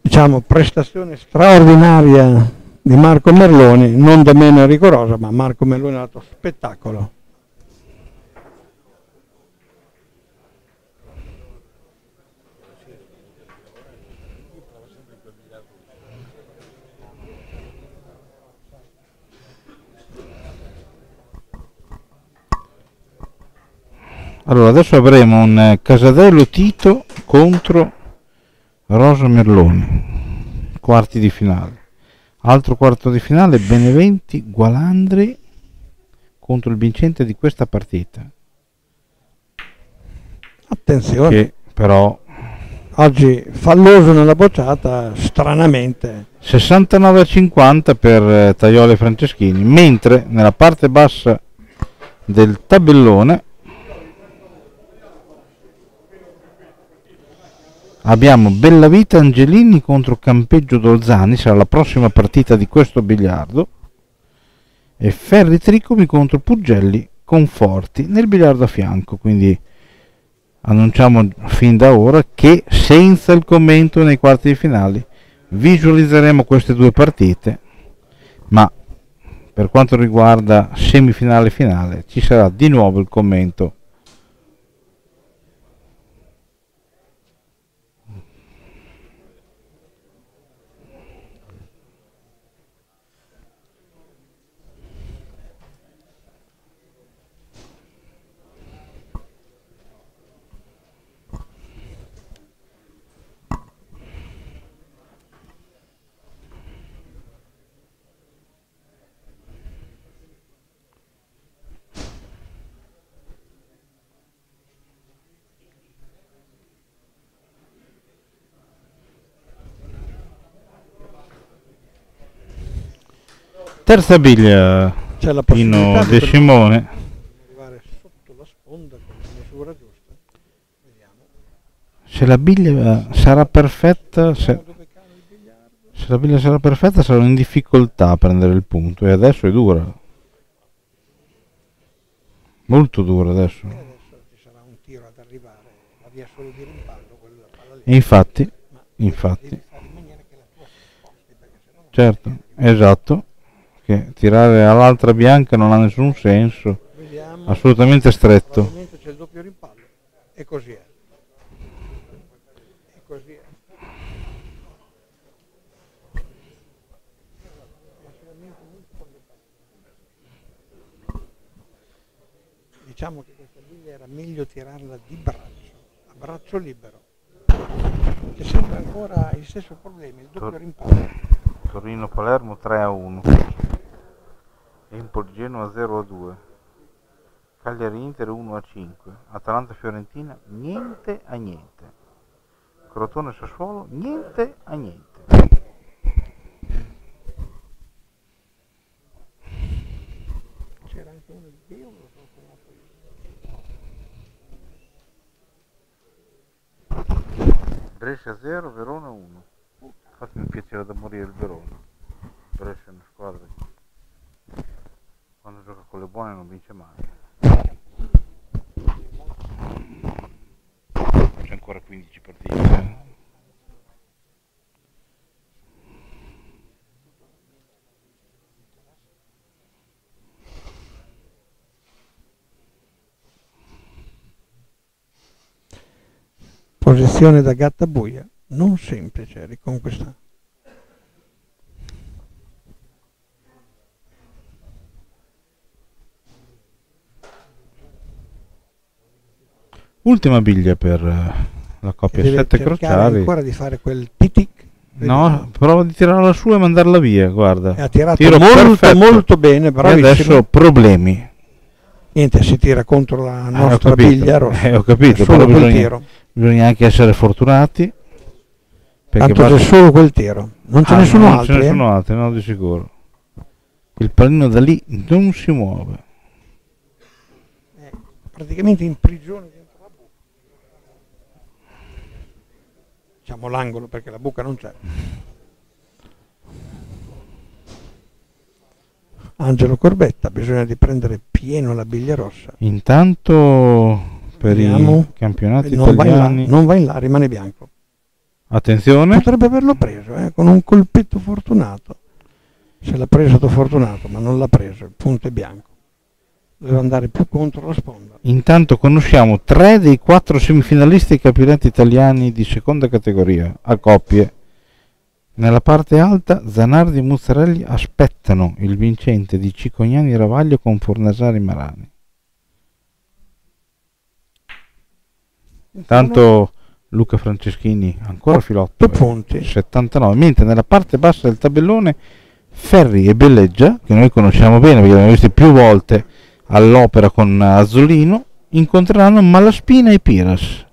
Diciamo prestazione straordinaria di Marco Merloni, non da meno Enrico Rosa, ma Marco Merloni ha dato spettacolo. Allora, adesso avremo un eh, Casadello Tito contro Rosa Merloni, quarti di finale. Altro quarto di finale, Beneventi Gualandri contro il vincente di questa partita, Attenzione, che però oggi falloso nella bocciata, stranamente. 69 a 50 per eh, Taiolo e Franceschini, mentre nella parte bassa del tabellone abbiamo Bellavita Angelini contro Campeggio Dolzani, sarà la prossima partita di questo biliardo, e Ferri Tricomi contro Puggelli Conforti nel biliardo a fianco, quindi annunciamo fin da ora che senza il commento nei quarti di finale visualizzeremo queste due partite, ma per quanto riguarda semifinale e finale ci sarà di nuovo il commento. Terza biglia, C'è la Pino De Simone. arrivare sotto la sponda con la misura giusta. Vediamo. Se la biglia sarà perfetta, se, se la biglia sarà perfetta sarò in difficoltà a prendere il punto e adesso è dura. Molto dura adesso. E infatti, infatti, certo, esatto, che tirare all'altra bianca non ha nessun senso, vediamo. assolutamente stretto. C'è il doppio rimpallo. E così è. E così è. Diciamo che questa biglia era meglio tirarla di braccio, a braccio libero. C'è sempre ancora il stesso problema, il doppio Tor- rimpallo. Torino-Palermo 3 a 1, Empoli-Genoa 0 a 2, Cagliari-Inter 1 a 5, Atalanta-Fiorentina niente a niente, Crotone-Sassuolo niente a niente. C'era anche uno di io, lo so trovato io. Brescia 0, Verona 1. Fatemi piacere da morire il Verona. Brescia è una squadra quando gioca con le buone non vince mai. C'è ancora 15 partite. Posizione da gatta buia, non semplice riconquistare. Ultima biglia per eh, la coppia Deve 7 cercare crociari. ancora di fare quel titic. No, prova di tirarla su e mandarla via, guarda. E ha tirato Tiro molto perfetto. molto bene, E bravissimo. adesso problemi. Niente, si tira contro la Eh, nostra biglia rossa. eh, ho capito, Solo però quel bisogna- tiro. Bisogna anche essere fortunati. Perché Tanto c'è basta- solo quel tiro. Non ce Ah, ne sono non altri. ce ne eh. sono altri, no, di sicuro. Il pallino da lì non si muove. Eh, praticamente in prigione dentro la buca. Diciamo l'angolo perché la buca non c'è. Angelo Corbetta, bisogna di prendere pieno la biglia rossa. Intanto per Vediamo. i campionati Non va, in là, italiani, non va in là, rimane bianco. attenzione, Potrebbe averlo preso eh, con un colpetto fortunato. Se l'ha preso è stato fortunato, ma non l'ha preso, il punto è bianco. Doveva andare più contro la sponda. intanto conosciamo tre dei quattro semifinalisti ai campionati italiani di seconda categoria, a coppie. Nella parte alta Zanardi e Muzzarelli aspettano il vincente di Cicognani Ravaglio con Fornasari Marani. Intanto Luca Franceschini ancora filotto, Due punti. 79, mentre nella parte bassa del tabellone Ferri e Belleggia, che noi conosciamo bene perché abbiamo visti più volte all'opera con Azzolino, incontreranno Malaspina e Piras.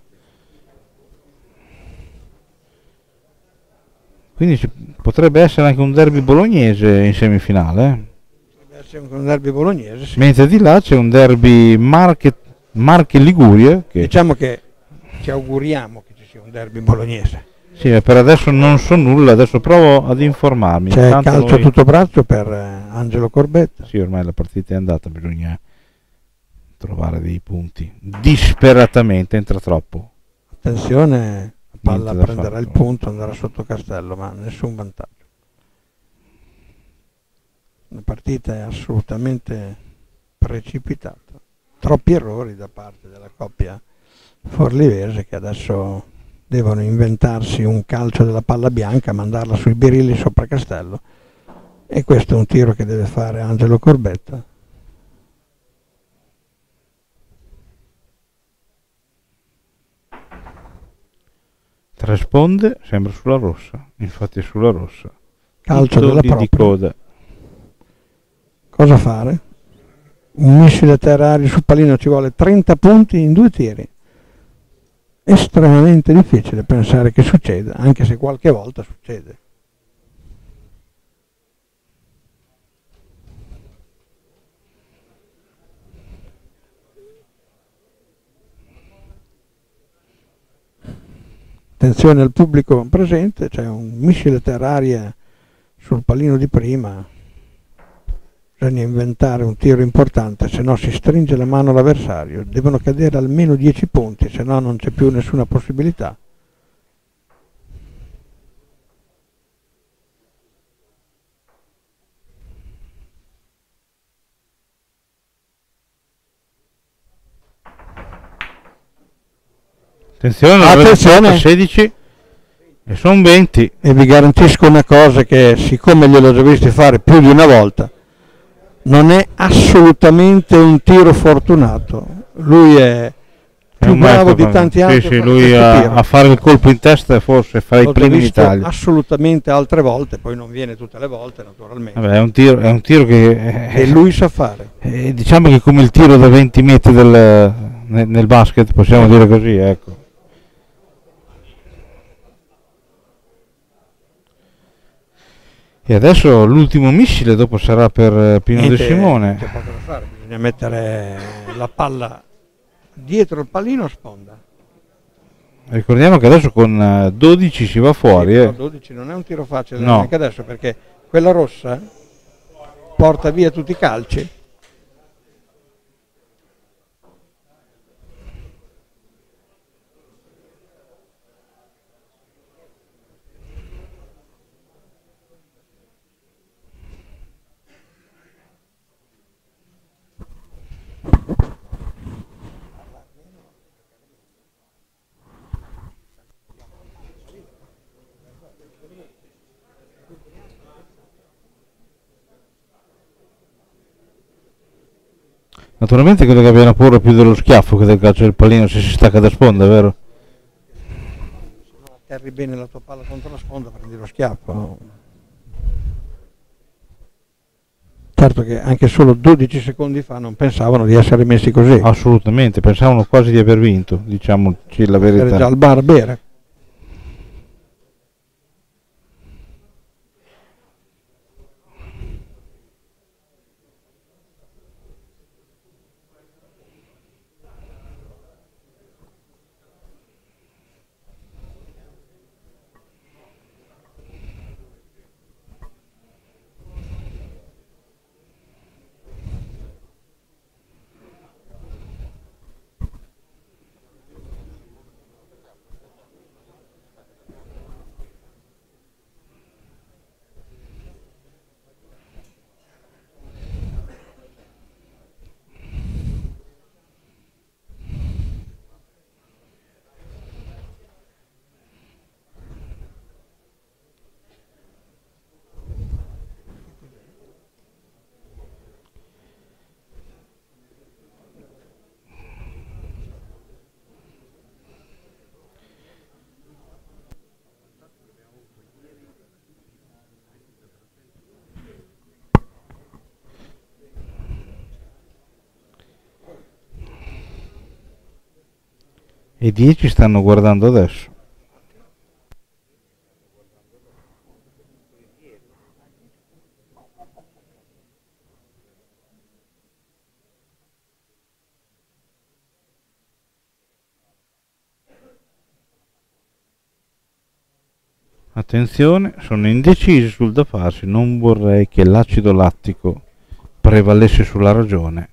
Quindi ci- potrebbe essere anche un derby bolognese in semifinale. eh. Deve essere un derby bolognese. sì. Mentre di là c'è un derby Marche, Marche Liguria, che Diciamo che ci auguriamo che ci sia un derby bolognese. Sì, per adesso non so nulla, adesso provo ad informarmi. C'è Intanto calcio a noi- tutto braccio per eh, Angelo Corbetta. Sì, ormai la partita è andata, bisogna trovare dei punti. Disperatamente entra troppo. Attenzione, la palla prenderà fare. il punto, andrà sotto castello, ma nessun vantaggio. La partita è assolutamente precipitata. Troppi errori da parte della coppia forlivese che adesso devono inventarsi un calcio della palla bianca, mandarla sui birilli sopra castello. E questo è un tiro che deve fare Angelo Corbetta. Tre sponde, sembra sulla rossa. Infatti è sulla rossa. Calcio della di propria. coda. Cosa fare? Un missile terra-aria sul pallino ci vuole 30 punti in due tiri estremamente difficile pensare che succeda, anche se qualche volta succede. Attenzione al pubblico presente, c'è un missile terraria sul pallino di prima, bisogna inventare un tiro importante, se no si stringe la mano all'avversario, devono cadere almeno 10 punti, se no non c'è più nessuna possibilità. Attenzione, Attenzione. 16 e sono 20. E vi garantisco una cosa che siccome gliel'ho già visti fare più di una volta, non è assolutamente un tiro fortunato. Lui è più bravo di tanti altri. Sì, a sì, fare lui a, a fare il colpo in testa forse fra i primi in Italia. assolutamente altre volte, poi non viene tutte le volte naturalmente. Vabbè, è un tiro, è un tiro che E lui sa fare. eh, diciamo che come il tiro da 20 metri del- nel, nel basket, possiamo dire così, ecco. E adesso l'ultimo missile dopo sarà per eh, Pino De Niente- Simone. C'è poco da fare, bisogna mettere la palla dietro il pallino a sponda. Ricordiamo che adesso con eh, 12 si va fuori. Sì, eh. 12 non è un tiro facile No. neanche adesso perché quella rossa porta via tutti i calci. Naturalmente credo che abbiano paura più dello schiaffo che del calcio del pallino se si stacca da sponda, vero? Terri bene la tua palla contro la sponda, prendi lo schiaffo. Certo che anche solo 12 secondi fa non pensavano di essere messi così. Assolutamente, pensavano quasi di aver vinto, diciamoci la Era già verità. al bar E 10 stanno guardando adesso. Attenzione, sono indecisi sul da farsi, non vorrei che l'acido lattico prevalesse sulla ragione.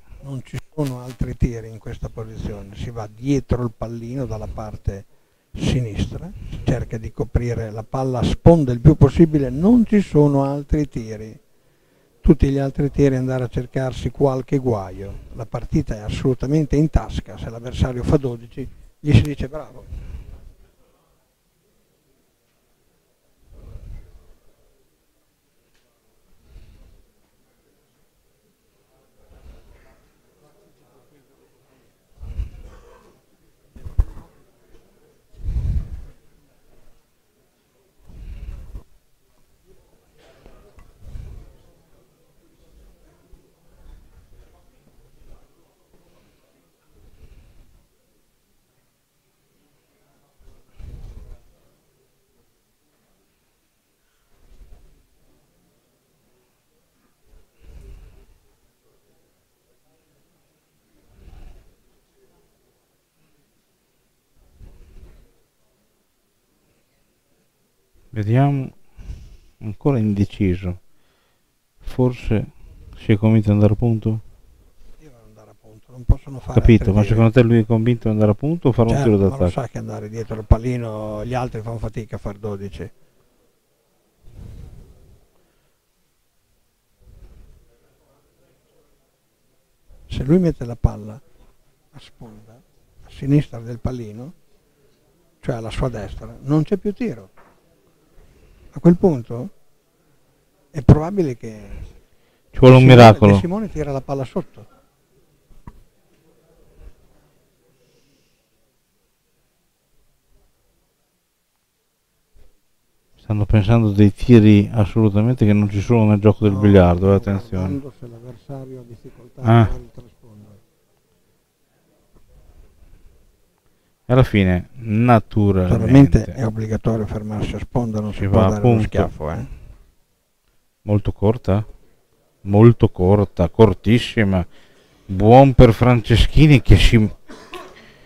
Sono altri tiri in questa posizione, si va dietro il pallino dalla parte sinistra, si cerca di coprire la palla a sponda il più possibile, non ci sono altri tiri. Tutti gli altri tiri andare a cercarsi qualche guaio. La partita è assolutamente in tasca, se l'avversario fa 12 gli si dice bravo. Vediamo. Ancora indeciso. Forse si è convinto ad andare a punto? Io devo andare a punto, non possono fare Capito, ma secondo te lui è convinto ad andare a punto o fare un Certo, tiro ma lo d'attacco? sa che andare dietro il pallino, gli altri fanno fatica a fare 12. Se lui mette la palla a sponda, a sinistra del pallino, cioè alla sua destra, non c'è più tiro. A quel punto è probabile che Ci vuole un Simone- miracolo. Simone tira la palla sotto. Stanno pensando dei tiri assolutamente che non ci sono nel gioco del biliardo, eh, attenzione. Se l'avversario ha difficoltà Ah. a trovare il traspondere. E alla fine, naturalmente, Naturalmente è obbligatorio fermarsi a sponda, non si va può dare uno schiaffo. Eh. molto corta, molto corta, cortissima. Buon per Franceschini che si,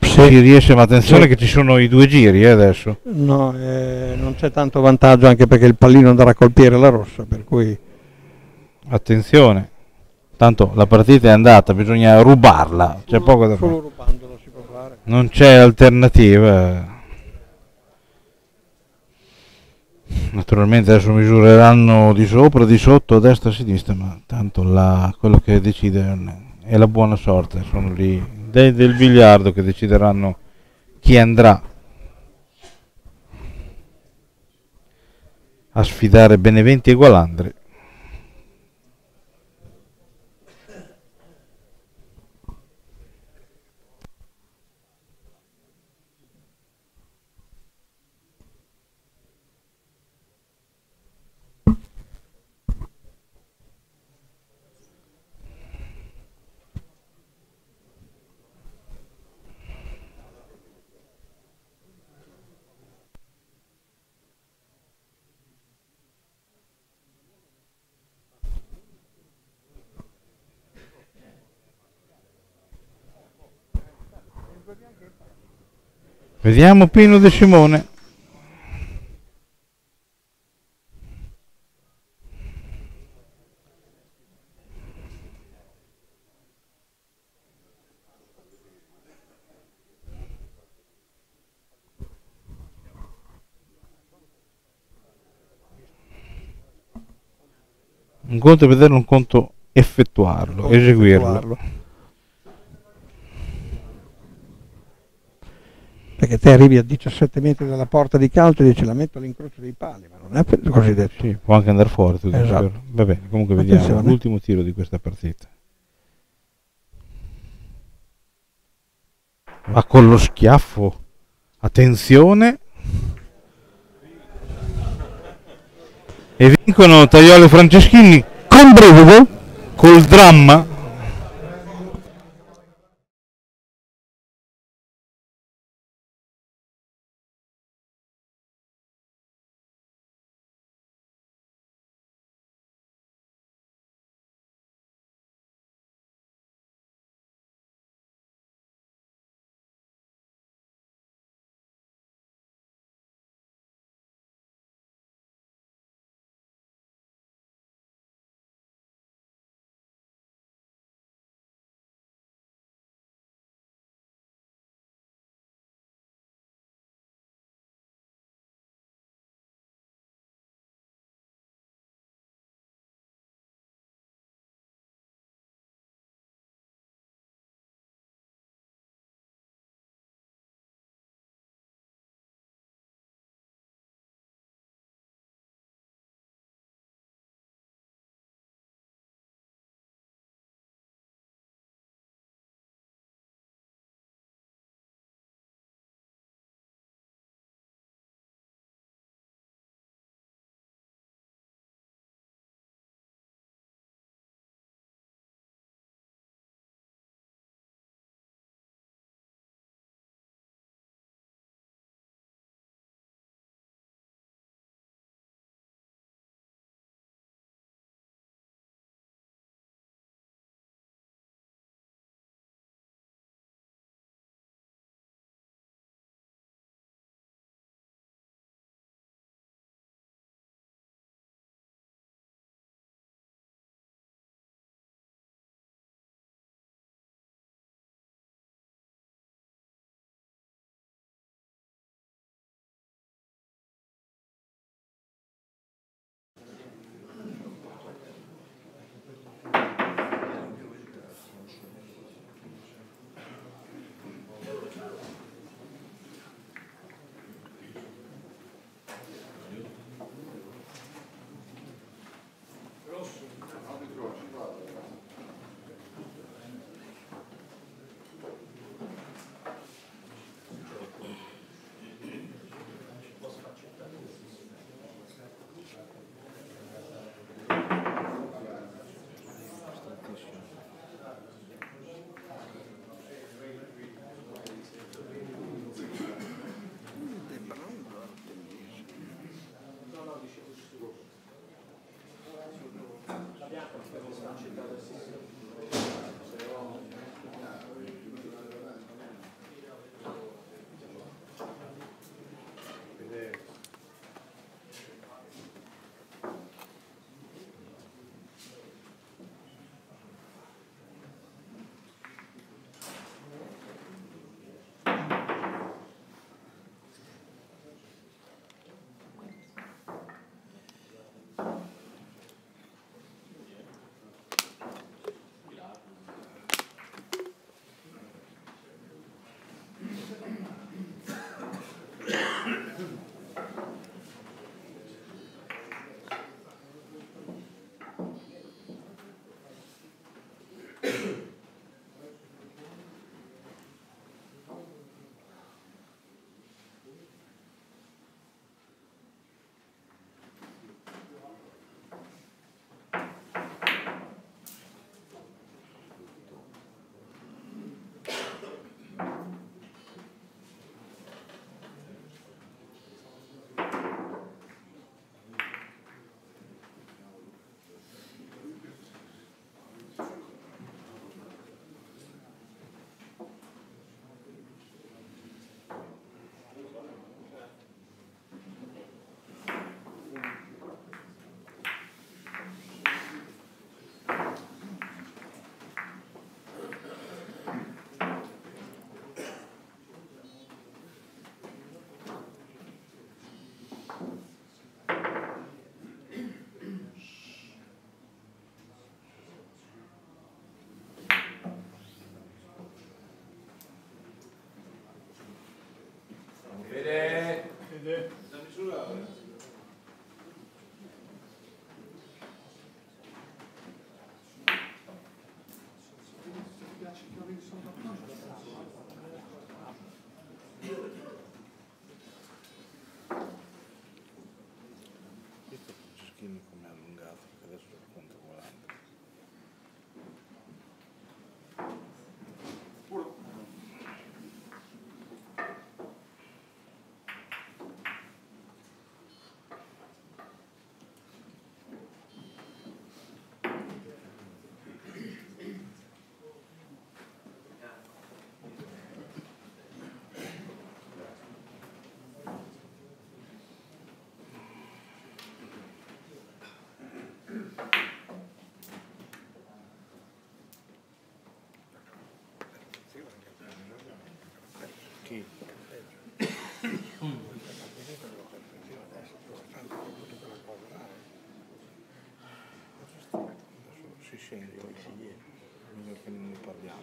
si riesce, ma attenzione Sì. che ci sono i due giri eh, adesso. No, eh, non c'è tanto vantaggio anche perché il pallino andrà a colpire la rossa, per cui Attenzione, tanto la partita è andata, bisogna rubarla, c'è poco da solo fare. rubandolo si può fare. Non c'è alternativa. Naturalmente adesso misureranno di sopra, di sotto, a destra, a sinistra, ma tanto la- quello che decide è la buona sorte, sono lì dei del biliardo che decideranno chi andrà a sfidare Beneventi e Gualandri. Vediamo Pino De Simone. Un conto è vederlo, un conto effettuarlo, eseguirlo. effettuarlo. Perché te arrivi a 17 metri dalla porta di calcio e dici la metto all'incrocio dei pali, ma non è per- così detto. Sì, può anche andare fuori tutto Esatto. quello. Va bene, comunque vediamo Attenzione. l'ultimo tiro di questa partita. Va con lo schiaffo. Attenzione. E vincono Tagliolo e Franceschini con brivido, col dramma Poi si viene, meglio che non ne parliamo.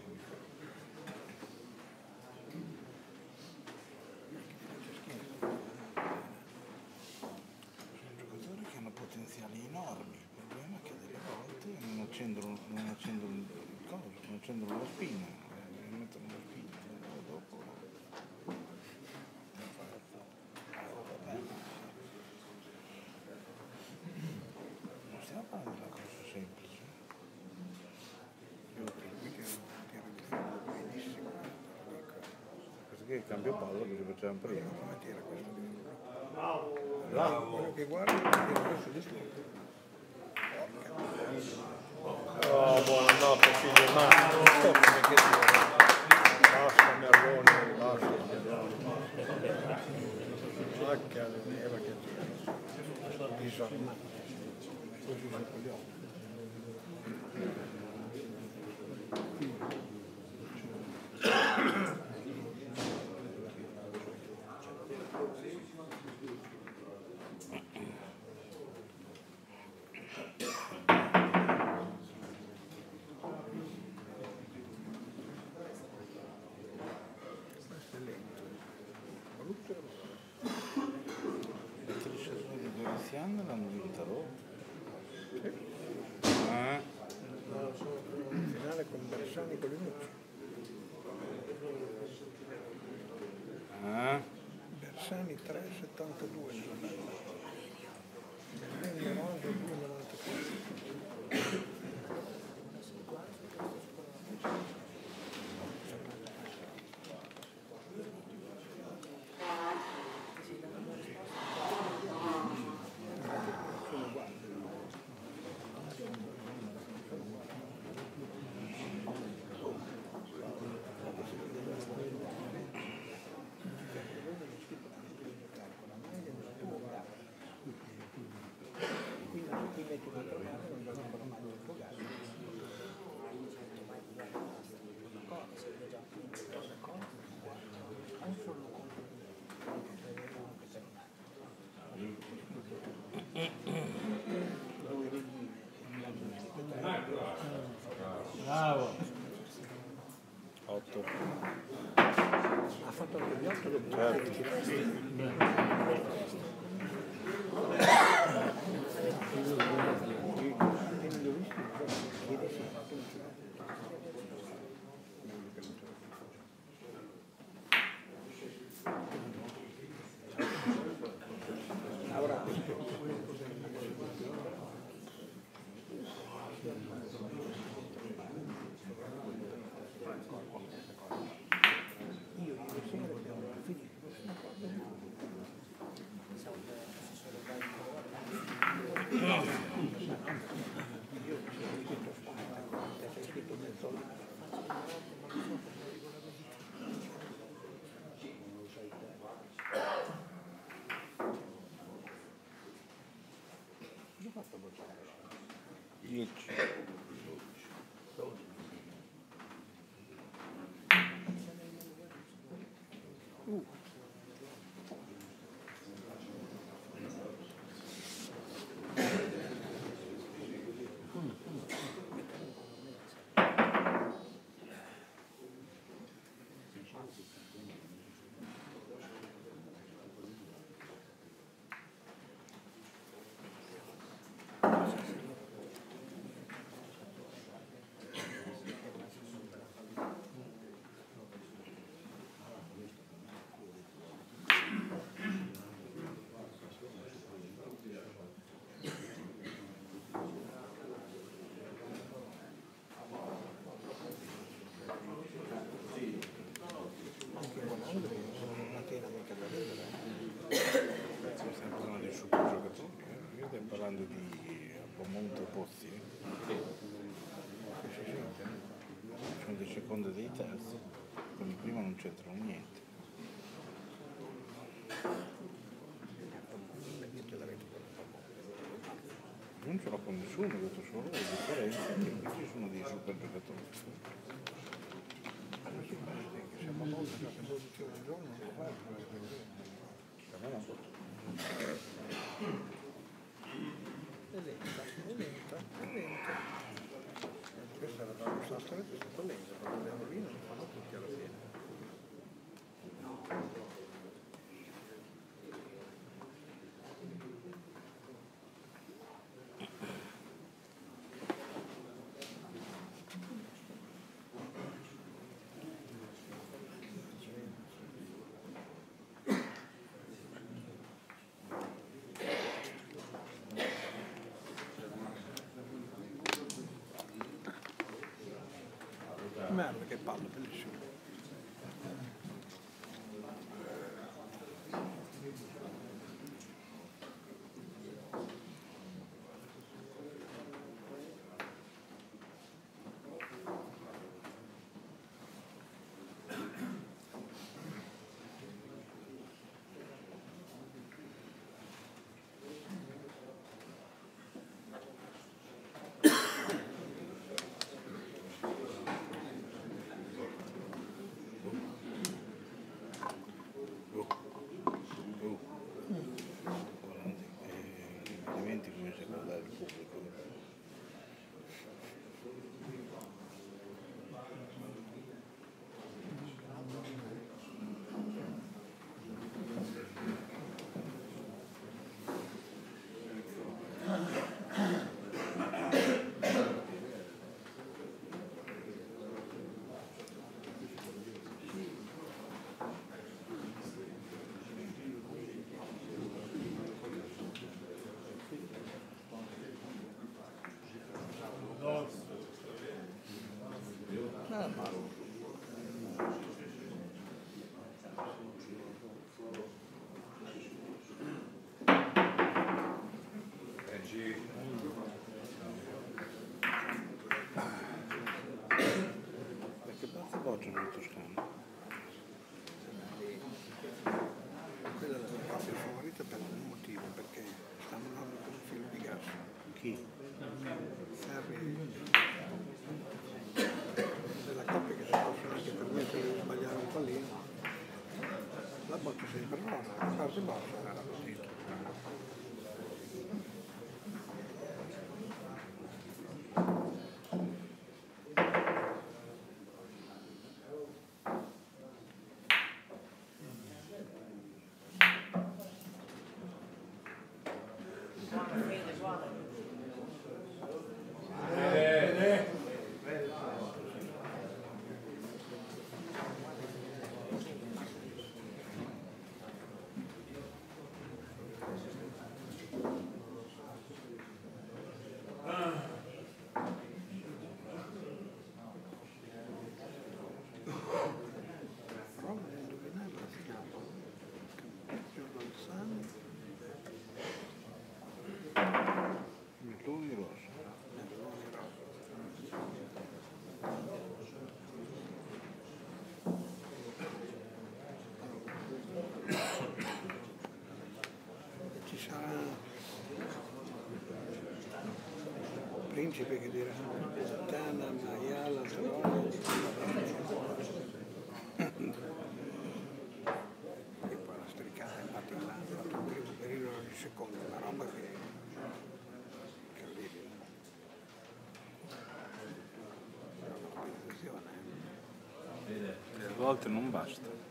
Sono giocatori che hanno potenziali enormi, il problema è che delle volte non accendono, non accendono il coso, non accendono la spina, eh, non mettono la spina, e dopo vabbè, non stiamo parlando di una cosa semplice. Io per cui che tiro di fondo benissimo, perché il cambio palla cosa facciamo prima? Come tira questo di fondo? Quello che guarda tira questo di. Oh, buonanotte figlio Marco, non so come che dire. Basta Merlone, basta Merlone. Macchia di neve che tira. disarmati. Così sotto gli occhi. Questo è lento. Brutto e brutto. Perché le stagioni di Veneziano l'hanno vinta loro. Sì. Eh? No, sono in finale con Bersani con Linucci. Eh? Bersani 3,72 il giornale. Berlini 90 2,94. Sono uguali. Otto. seguinte. Parlando di Monte Pozzi? Si sente? Sono dei secondi e dei terzi, quelli prima non c'entrano niente. Non ce l'ho con nessuno, ho detto solo le differenze, che ci sono dei super giocatori. Siamo molti che 12 ore al giorno non lo fai. Però no. È lenta, è lenta, è lenta. Questa era la nostra storia, è lenta, quando andiamo lì non lo fanno tutti alla fine. Merda, che palle, bellissimo. Oh. In Toscana? quella è la mia coppia favorita per un motivo, perché stanno andando con un filo di gas. Chi? Ferri della coppia che si possono anche permettere di sbagliare un pallino. La botta sempre rosa, la parte bassa Principe che dirà Tana, Maiala, Trone e poi la stricata ha fatto il primo periodo il secondo, una roba che incredibile. È una competizione. eh. A volte non basta.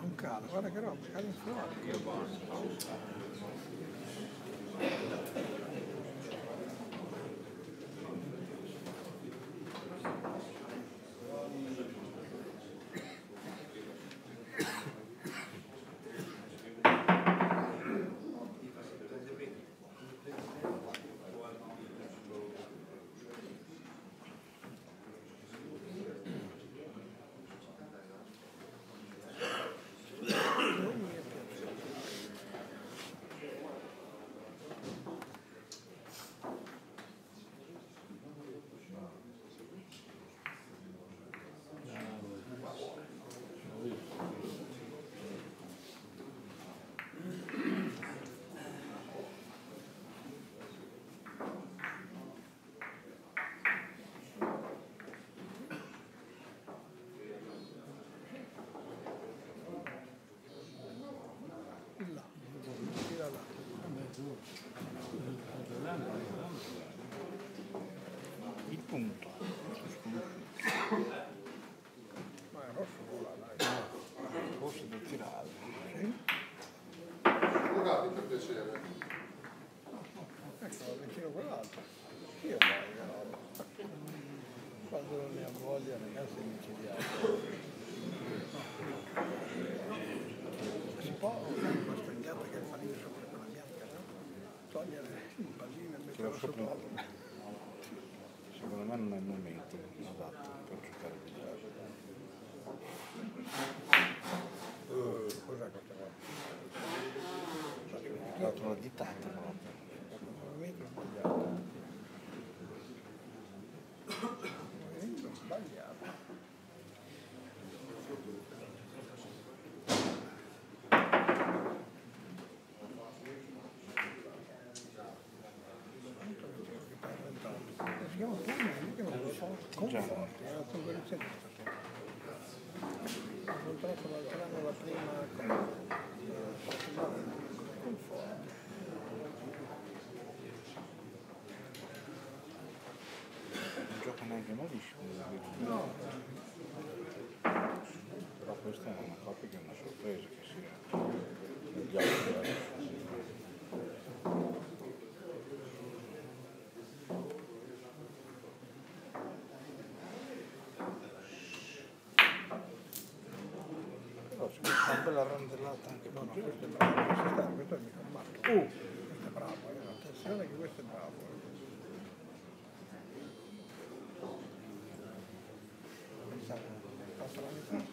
Non cala, guarda che roba, cala in fuori. Io posso, posso. Si può usare una spagliata che fa lì sopra quella bianca, no? Togliere il pallino e metterlo sotto. Secondo me non è il momento adatto per giocare a biliardo. Uh, cos'è questa qua? Ho trovato una ditata proprio. Movimento sbagliato. Movimento sbagliato. Si chiama Pugno, che non lo so, Conforti, era conferenzialista stasera. Ho incontrato l'altro anno la prima cosa, eh, Non gioca neanche malissimo. No, Però questa è una coppia che è una sorpresa che sia negli altri adesso. Però se bella randellata anche no, no, questo è bravo, questo è bravo, questo è mica matto. Uh, questo è bravo, eh, attenzione che questo è bravo. eh. Fatto la metà,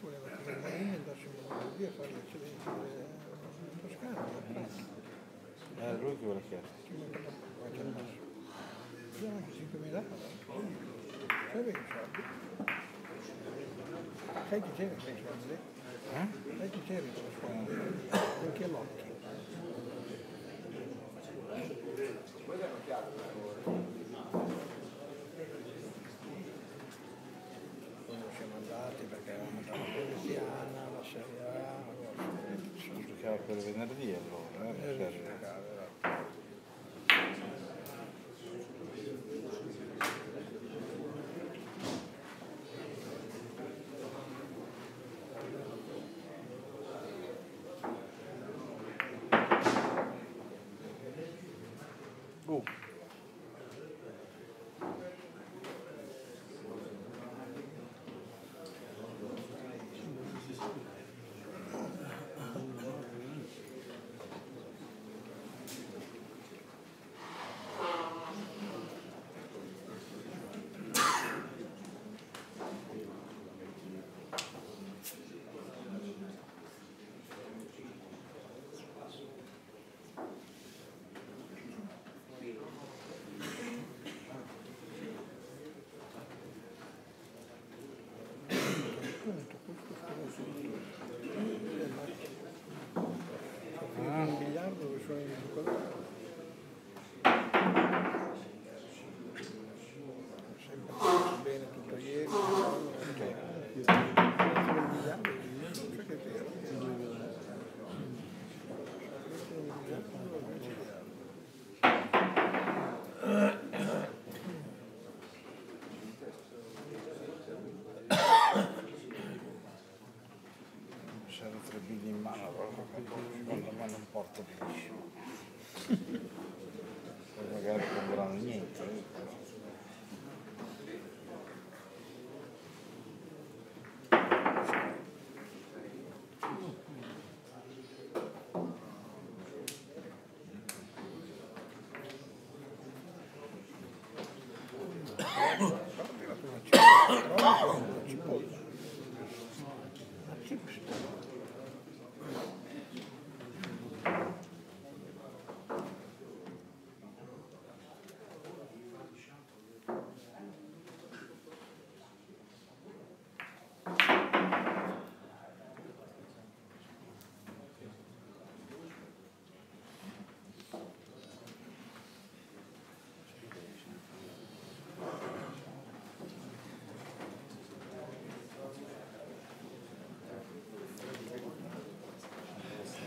voleva tirare la linea e andarsi via a fare l'eccellenza in Toscana, È lui che la il basso. Vediamo anche 5.000 euro. Sai bene? Sai chi c'era quei soldi? Eh? Sai chi in quella scuola? Anche l'occhio. Quando siamo andati perché avevamo già la Veneziana, la Serie A, allora, Si giocava per venerdì allora,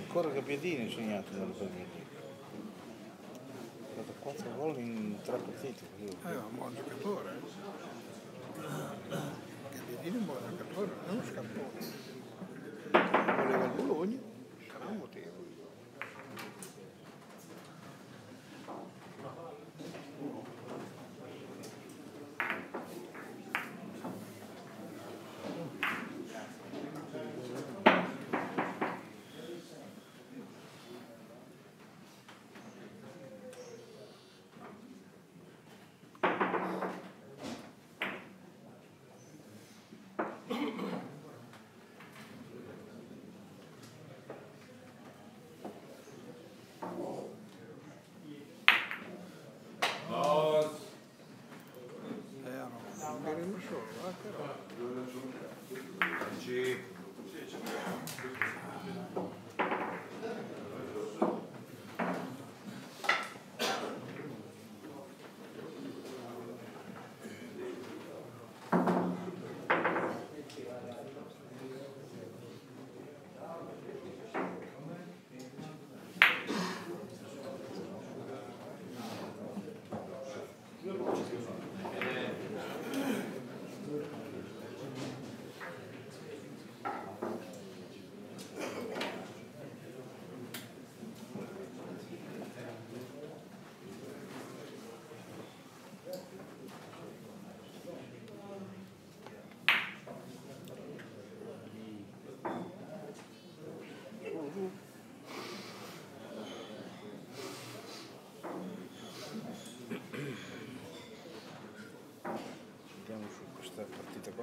Ancora Cappiadini segnato nella League. Ha fatto 4 gol in 3 partite. Eh, è un buon giocatore. Gagliardini è un buon giocatore, non è uno scappone. Voleva il Bologna, sarà un motivo. Eh, no, non diremo solo,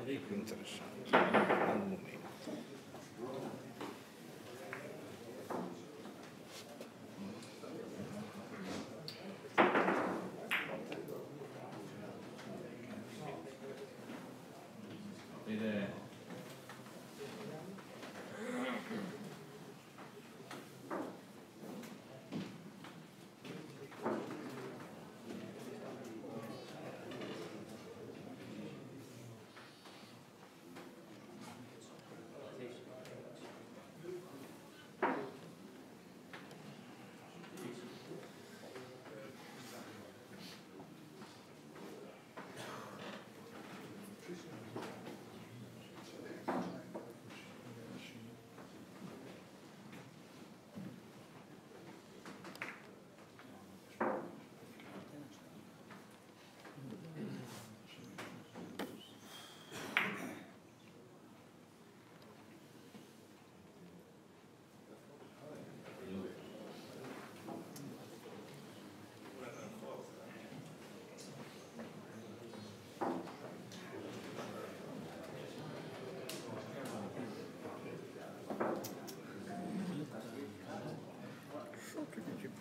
è più interessante al momento. So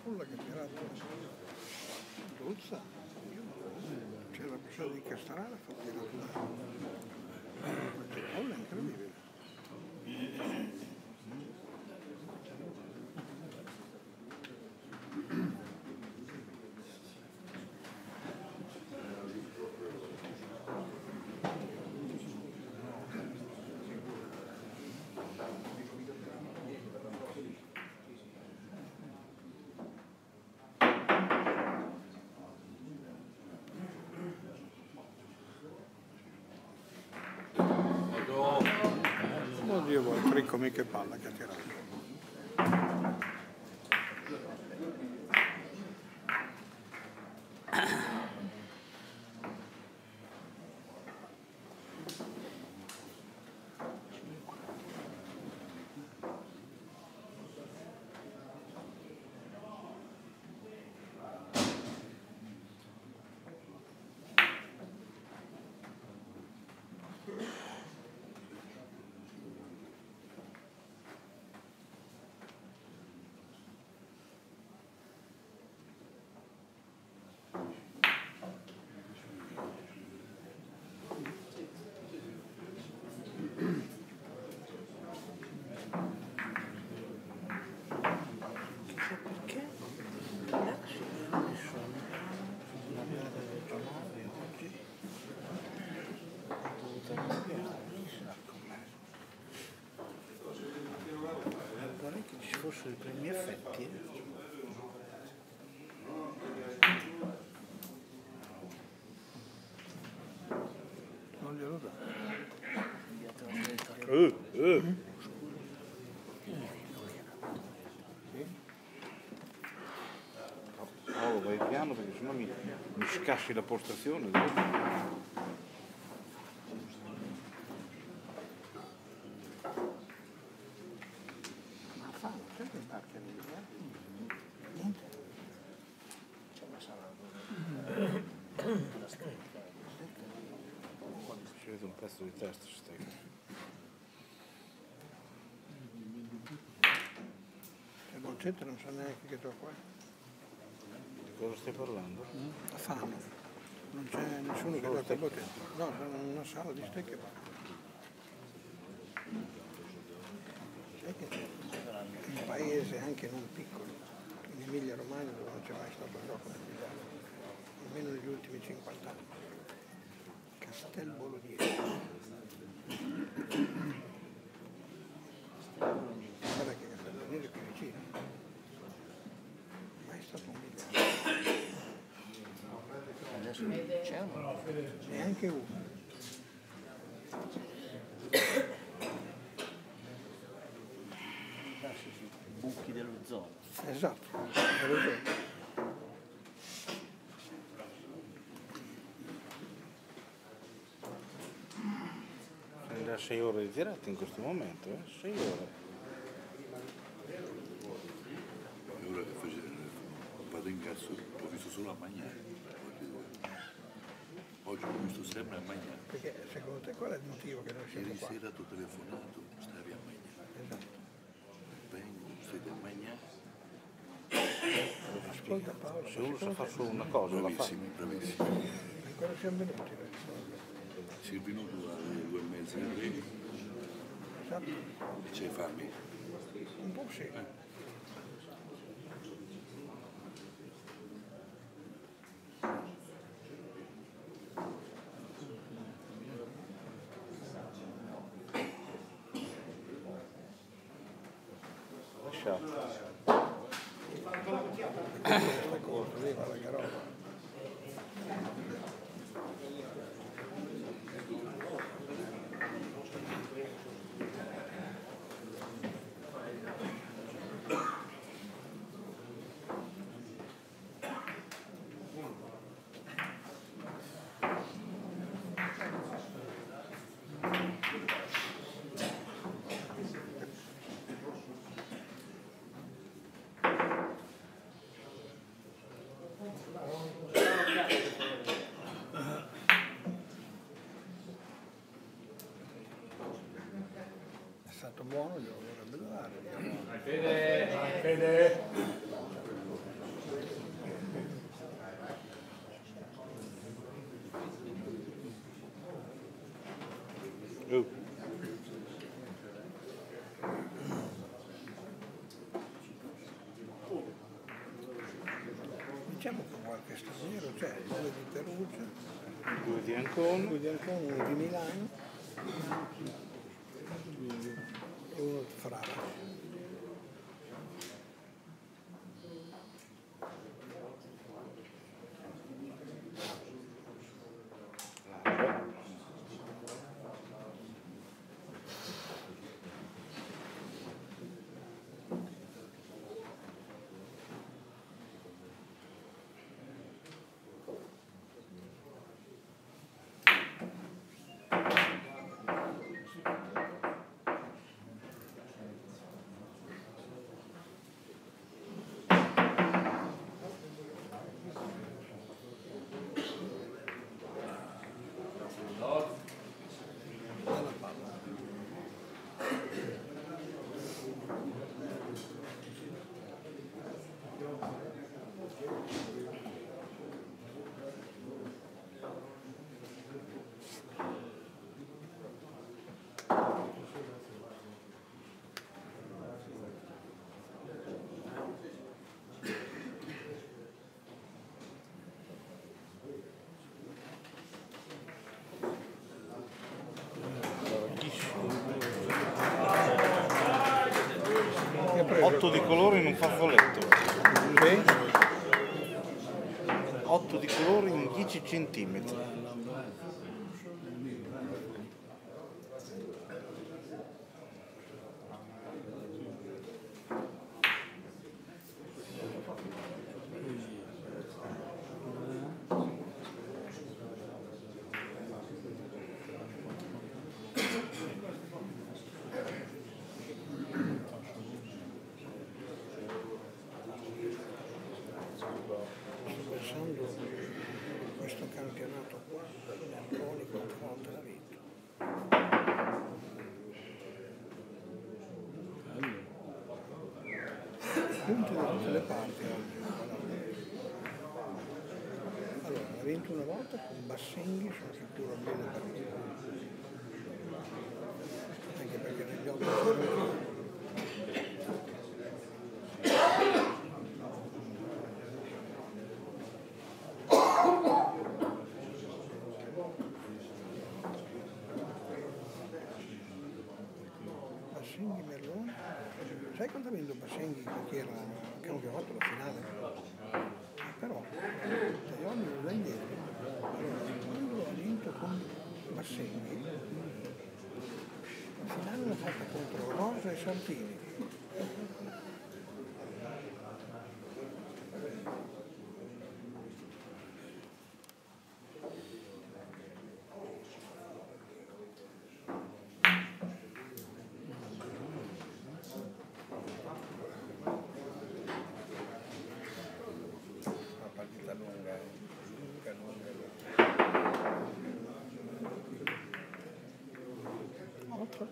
Pulla che ha tirato Duzza. C'è la persona di Castrana ha fatto tirare Dio vuole Tricco mica palla che ha tirato. Che ci fossero i primi effetti. Non glielo dà. Dietro al territorio. Paolo vai piano perché sennò mi, mi scassi la postazione. dopo. Ma fanno sempre in barca lì, eh? Niente. C'è una sala la stecca, la stecca. Si vede un pezzo di testa stai. Boncetta non sa neanche che gioco è. Di cosa stai parlando? La fame. Non c'è nessuno che gioca a Boncetta. No, sono in una sala di stecche e un paese anche non piccolo, in Emilia Romagna dove non c'è mai stato un gioco Milano, almeno negli ultimi 50 anni. Castel Bolognieri. Guarda che Castel Bolognieri è qui vicino. Mai stato un miliardo. Adesso c'è uno. Neanche uno. Buchi dello zoo. Esatto, ragione. Sei da 6 ore di diretta in questo momento, eh? 6 ore. E ora che facevo, vado in cazzo, ho visto solo a mangiare. Sempre a mangiare. Perché secondo te qual è il motivo che noi siamo Ieri qua? sera ti ho telefonato, stavi a mangiare. Esatto. Vengo, siete a mangiare. Ascolta Paolo, Se uno sa fare solo una cosa, la fa. Bravissimi, bravissimi. ancora siamo venuti noi. Sei venuto alle due e mezza, tre, Esatto, c'hai fame. un po' sì. Lasciato. Questa stato buono, glielo vorrebbe dare. diciamo. Uh, Diciamo che qualche straniero c'è, due di Perugia, due di Ancona. due di Ancona, uno di Milano e uno di Frara. preso? 8 di colore in un fazzoletto. Sì? 8 di colore in 10 centimetri. Sto pensando questo campionato qua, Merconi quante volte l'ha vinto. Punti da tutte le parti. Allora, ha vinto una volta con Bassenghi, sono sicuro almeno partito. Anche perché negli otto c'era Bassenghi Merlone. Sai quando ha vinto Bassenghi che era che non fatto la finale? Però Tajoni lo dà indietro. Allora, quando ha vinto con Bassenghi, la finale l'ha fatta contro Rosa e Santini. Una partita lunga, eh. lunga, lunga, lunga. Otto.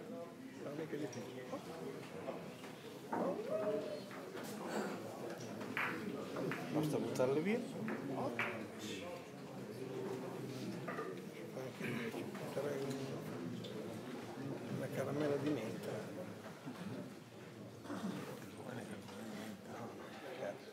Guarda che difficile. Basta buttarle via. Anche io ci butterei un- una caramella di menta. Quale caramella di menta? No, scherzo.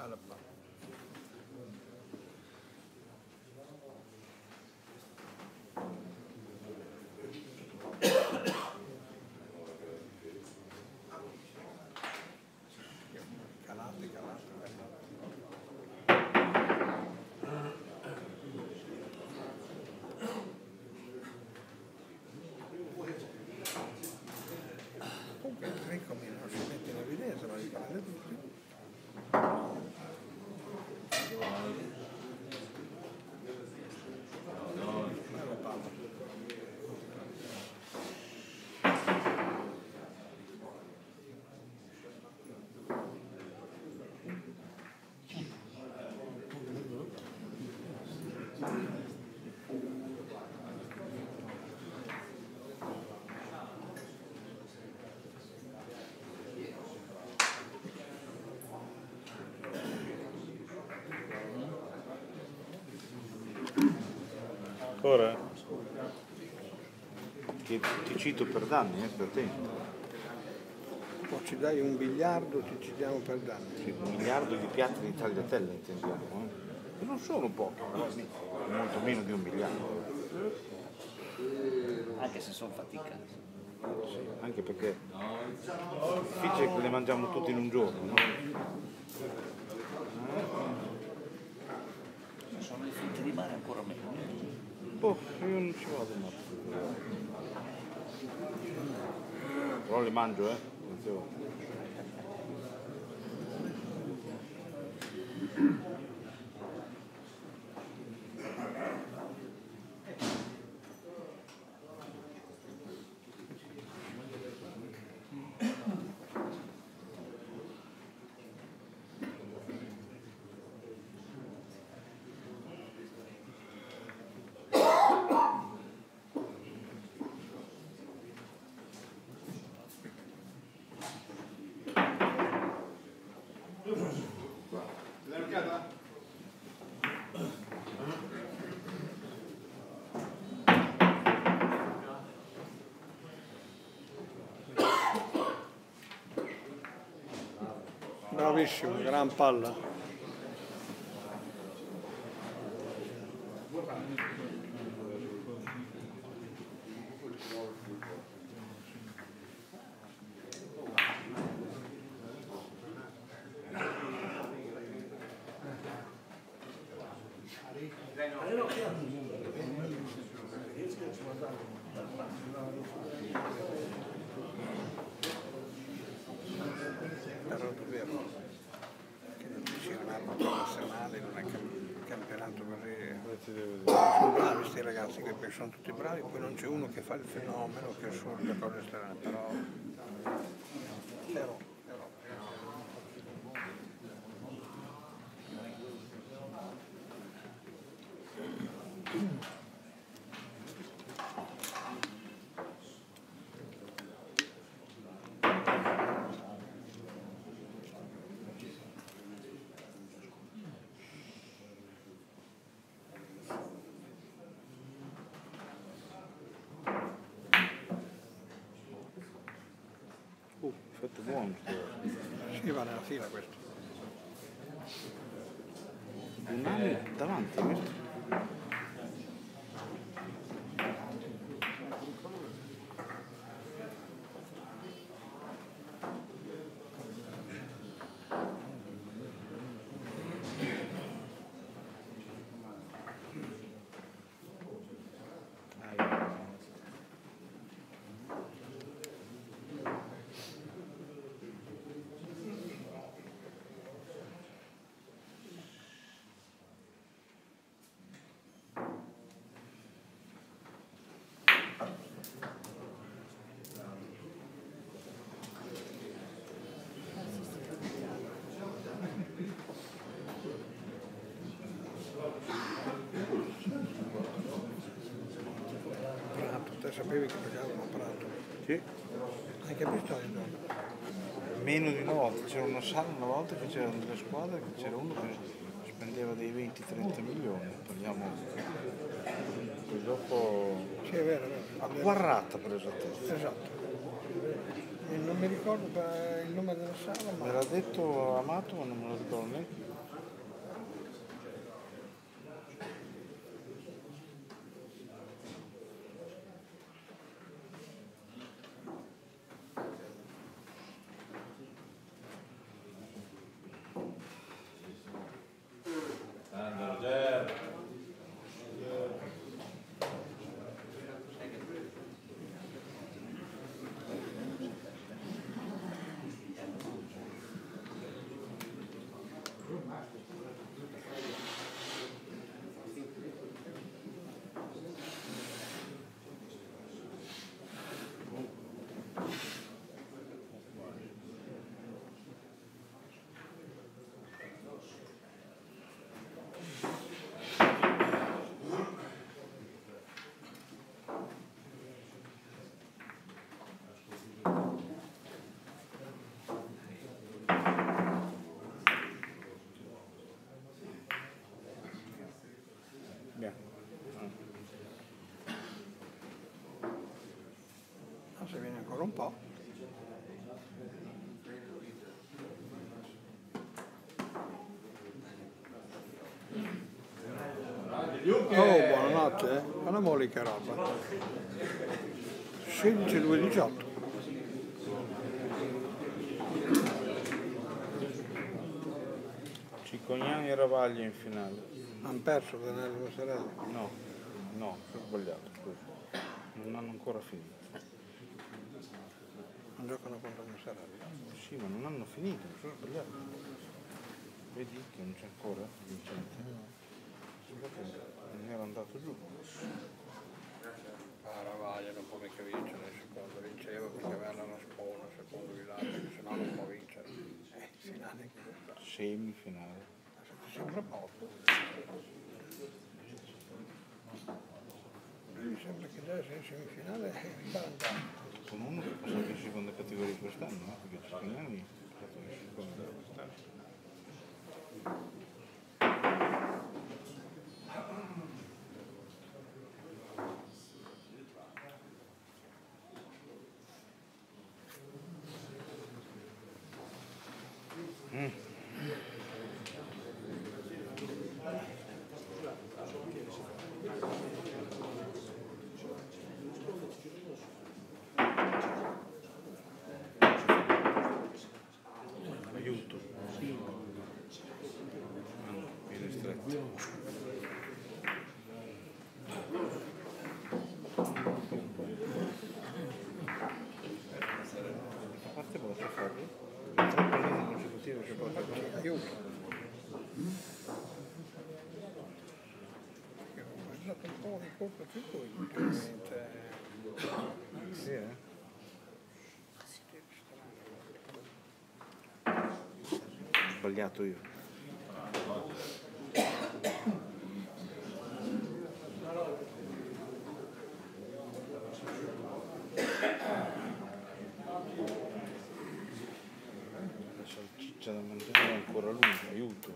Palla. Calate, calate, calate. Comunque il Ricomi non si mette in evidenza, ma li Ancora? Ti, ti cito per danni, eh, per te. O ci dai un biliardo, ti ci diamo per danni. Sì, un miliardo di piatti di tagliatelle intendiamo. Eh. E non sono pochi, molto meno di un miliardo. Anche se sono fatica. Anche perché è difficile che le mangiamo tutti in un giorno, no? Sono le frutte di mare ancora meno. Boh, io non ci vado mai. Però le mangio, eh. Attenzione. Bravissimo, gran palla. Però è vero che non ci sia un arbitro nazionale in un cam- campionato così. Sono bravi questi ragazzi che poi sono tutti bravi, poi non c'è uno che fa il fenomeno, che assurda cose strane, però però. Uh, fatto buono. Sì, va nella fila questo. Un anno davanti, questo. Prato, te sapevi che a Prato? Sì. Hai capito? Meno di una volta, c'era una sala una volta che c'erano delle squadre che c'era uno che spendeva dei 20-30 milioni, parliamo. Poi dopo Sì, è vero, è vero. a Guarrata per esattezza. Esatto. E non mi ricordo per il nome della sala, Me ma l'ha detto Amato ma non me lo ricordo neanche. no, se viene ancora un po'. Oh, buonanotte, eh. Guarda mo lì che roba. 16 2 18. Cicognani e Ravaglia in finale. Hanno perso Danello Mozzarella. No, no, ho sbagliato. Non hanno ancora finito. Non giocano contro Mozzarella. Sì, ma non hanno finito, mi sono sbagliato. Vedi che non c'è ancora vincente. Non era andato giù. Ah, Ravaglia non può mica vincere, secondo vinceva perché aveva una spona, secondo Villaggio, se no non può vincere. Eh, finale che fa. Semifinale. Sembra poco. Mi sembra che già sei in semifinale è imbalanzato. Con uno che è passato in seconda categoria quest'anno, eh, perché Cicognani è passato in seconda quest'anno. Aiuto. Ah no, viene stretto. A parte posso farlo? Tre palline consecutive che posso fare. Aiuto. Ho dato un po' di colpa più voi, ultimamente. Sì, eh? Sbagliato io. Aiuto.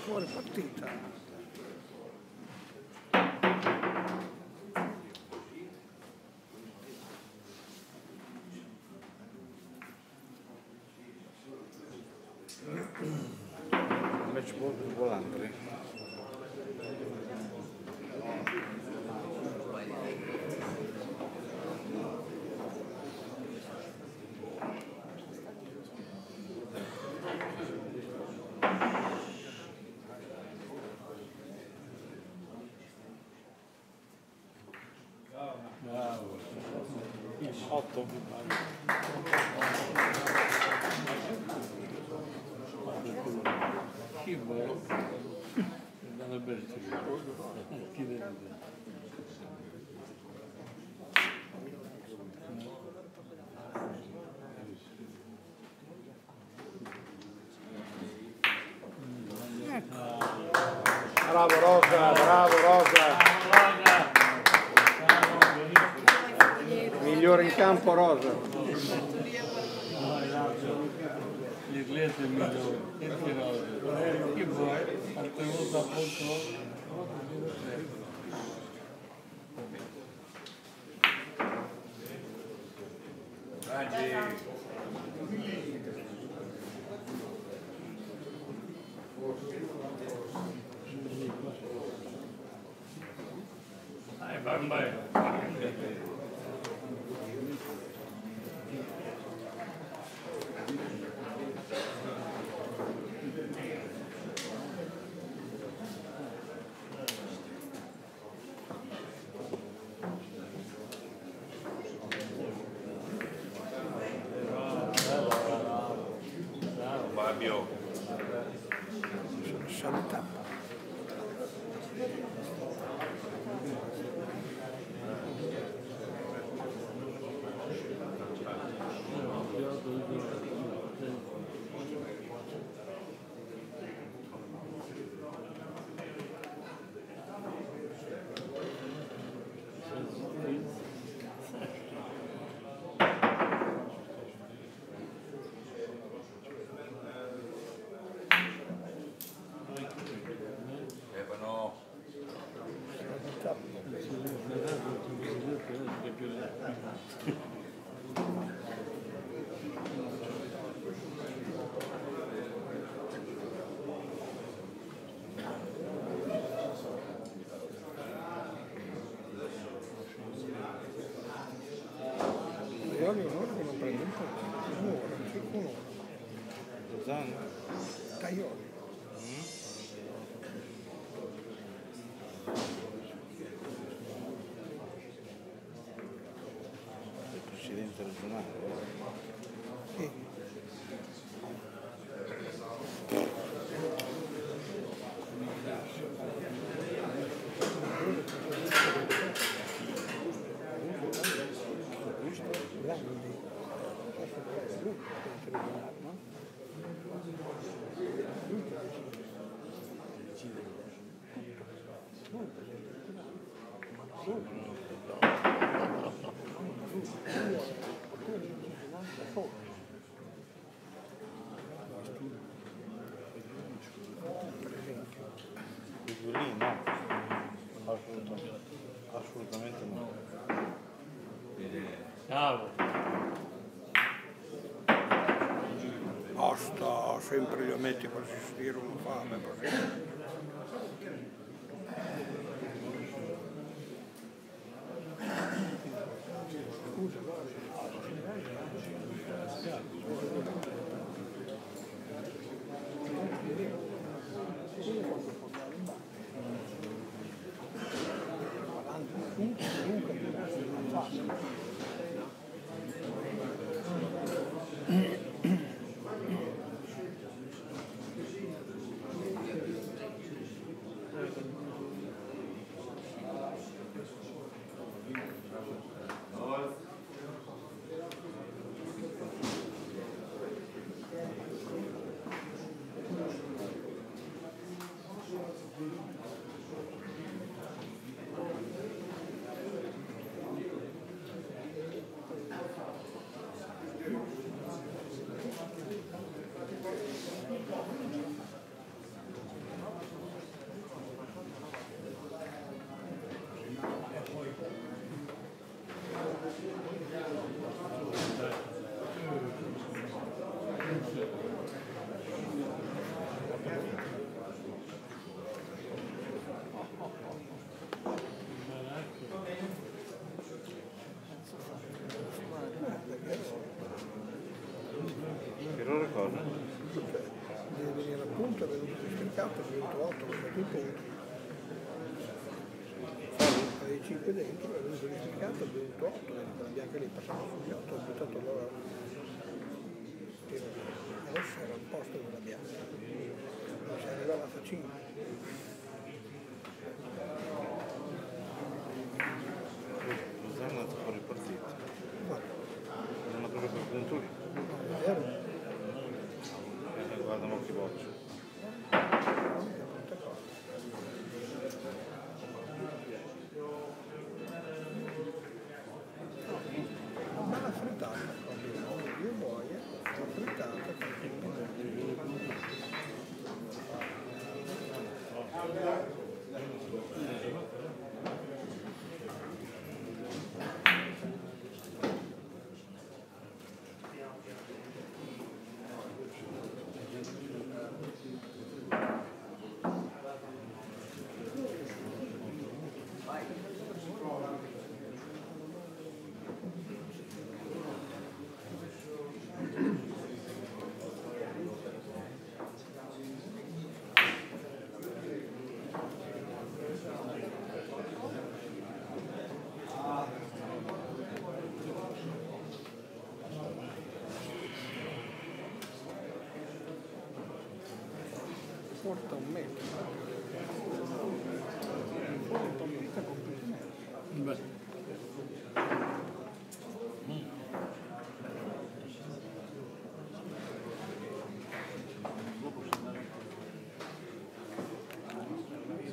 Fuori partita. Match ball per Volandri. Otto. Bravo Rosa, bravo Mieszkam po roże. Nieglety minął, nie kierowcy. I boj, a ty mu zapuknął. Сторожина. Quello lì no. Assolutamente, assolutamente. Basta, sempre li metti per assistere un fame. Che Yeah. Districato, è venuto 8, perché tutto avevi 5 dentro, venuto districato, è venuto 8, quella bianca lì passava sugli 8, ho buttato la rossa era al posto della bianca, si arrivava a fa 5. Lozano è andato fuori partita. Guarda, Non ha proprio per punture. non è vero, Eh, guarda mo che boccia. tante cose. Una bella frittata, proprio, io muoio, una frittata con porta un metro. Fuori un po' di vita completamente.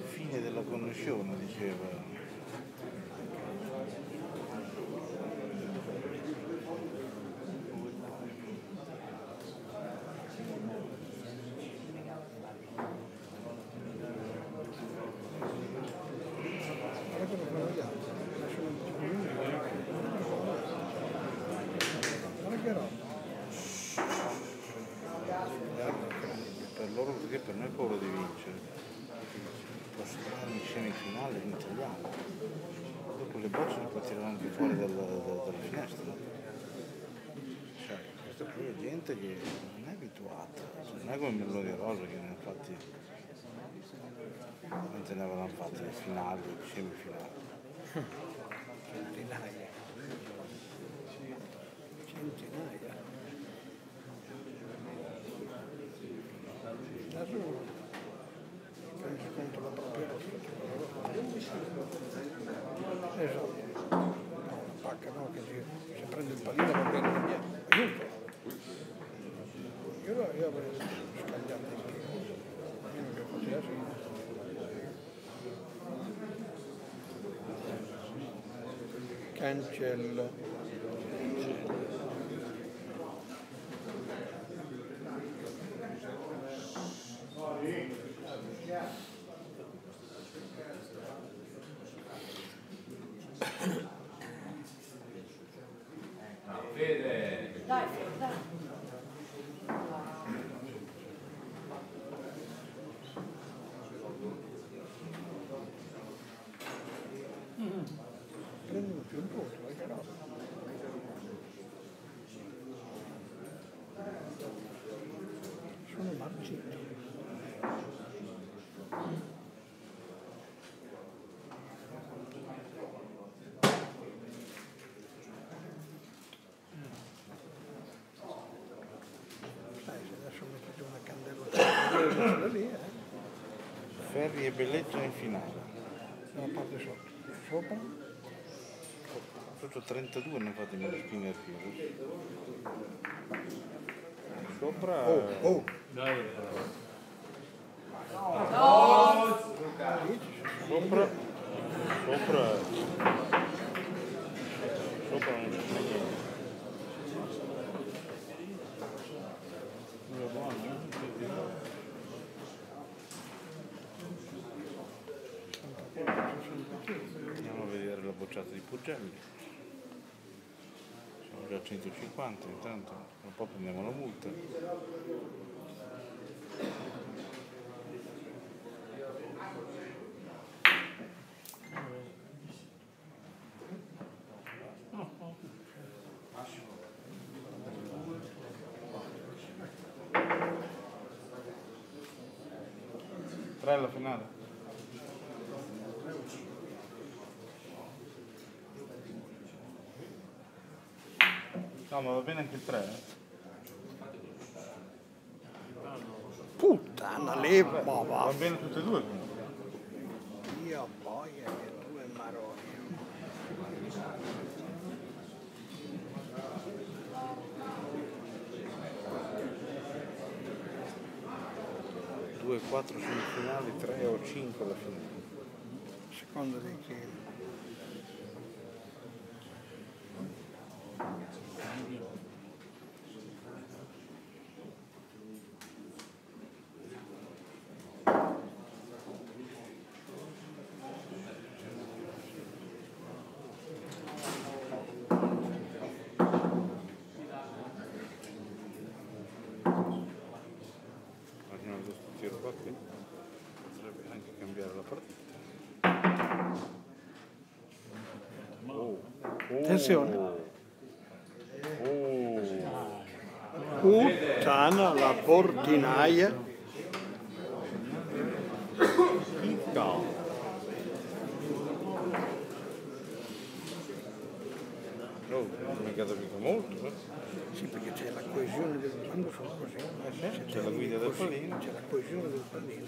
Fine della conoscione, diceva. Guarda che lo fanno gli altri. Lasciano un po' di Guarda che roba. Per loro perché per noi è paura di vincere. Posso trovare in semifinale vincerliamo. Dopo le bosse li puoi tirare anche fuori dalla, finestra. Sai, questa è gente che non è abituata, non è come Meloni Rosa che ne fatti quante ne avevano fatti finali, semifinali. Centinaia. Centinaia. Adesso penso Io avrei scagliato in piedi. Meno che facesse. Cancello. Prendono più il voto, eh, che roba. Sono marcito. Sai, se adesso metto giù una candela da lì, eh, Ferri e Belletto in finale. dalla parte sotto. Sopra, Sotto 32 ne fate meno al filo. Sopra oh, oh, sopra sopra sopra non c'è niente. È buono, eh? Andiamo a vedere la bocciata di Puggelli. Siamo già a 150, intanto tra un po' prendiamo la multa. Tre alla finale. No, ma va bene anche il 3, eh? puttana, leva, ma Va va. bene tutte e due comunque. Io boia che tu e Maroni. 2, 4 semifinali, 3 o 5 alla fine. Secondo di chi? Guardiamo questo tiro qua che potrebbe anche cambiare la partita. Oh. Oh. Attenzione. Oh. Puttana la portinaia. No. Oh, mica mica molto, eh. Sì, perché c'è la coesione del quando sono così. se c'è la guida del pallino. C'è la coesione del pallino.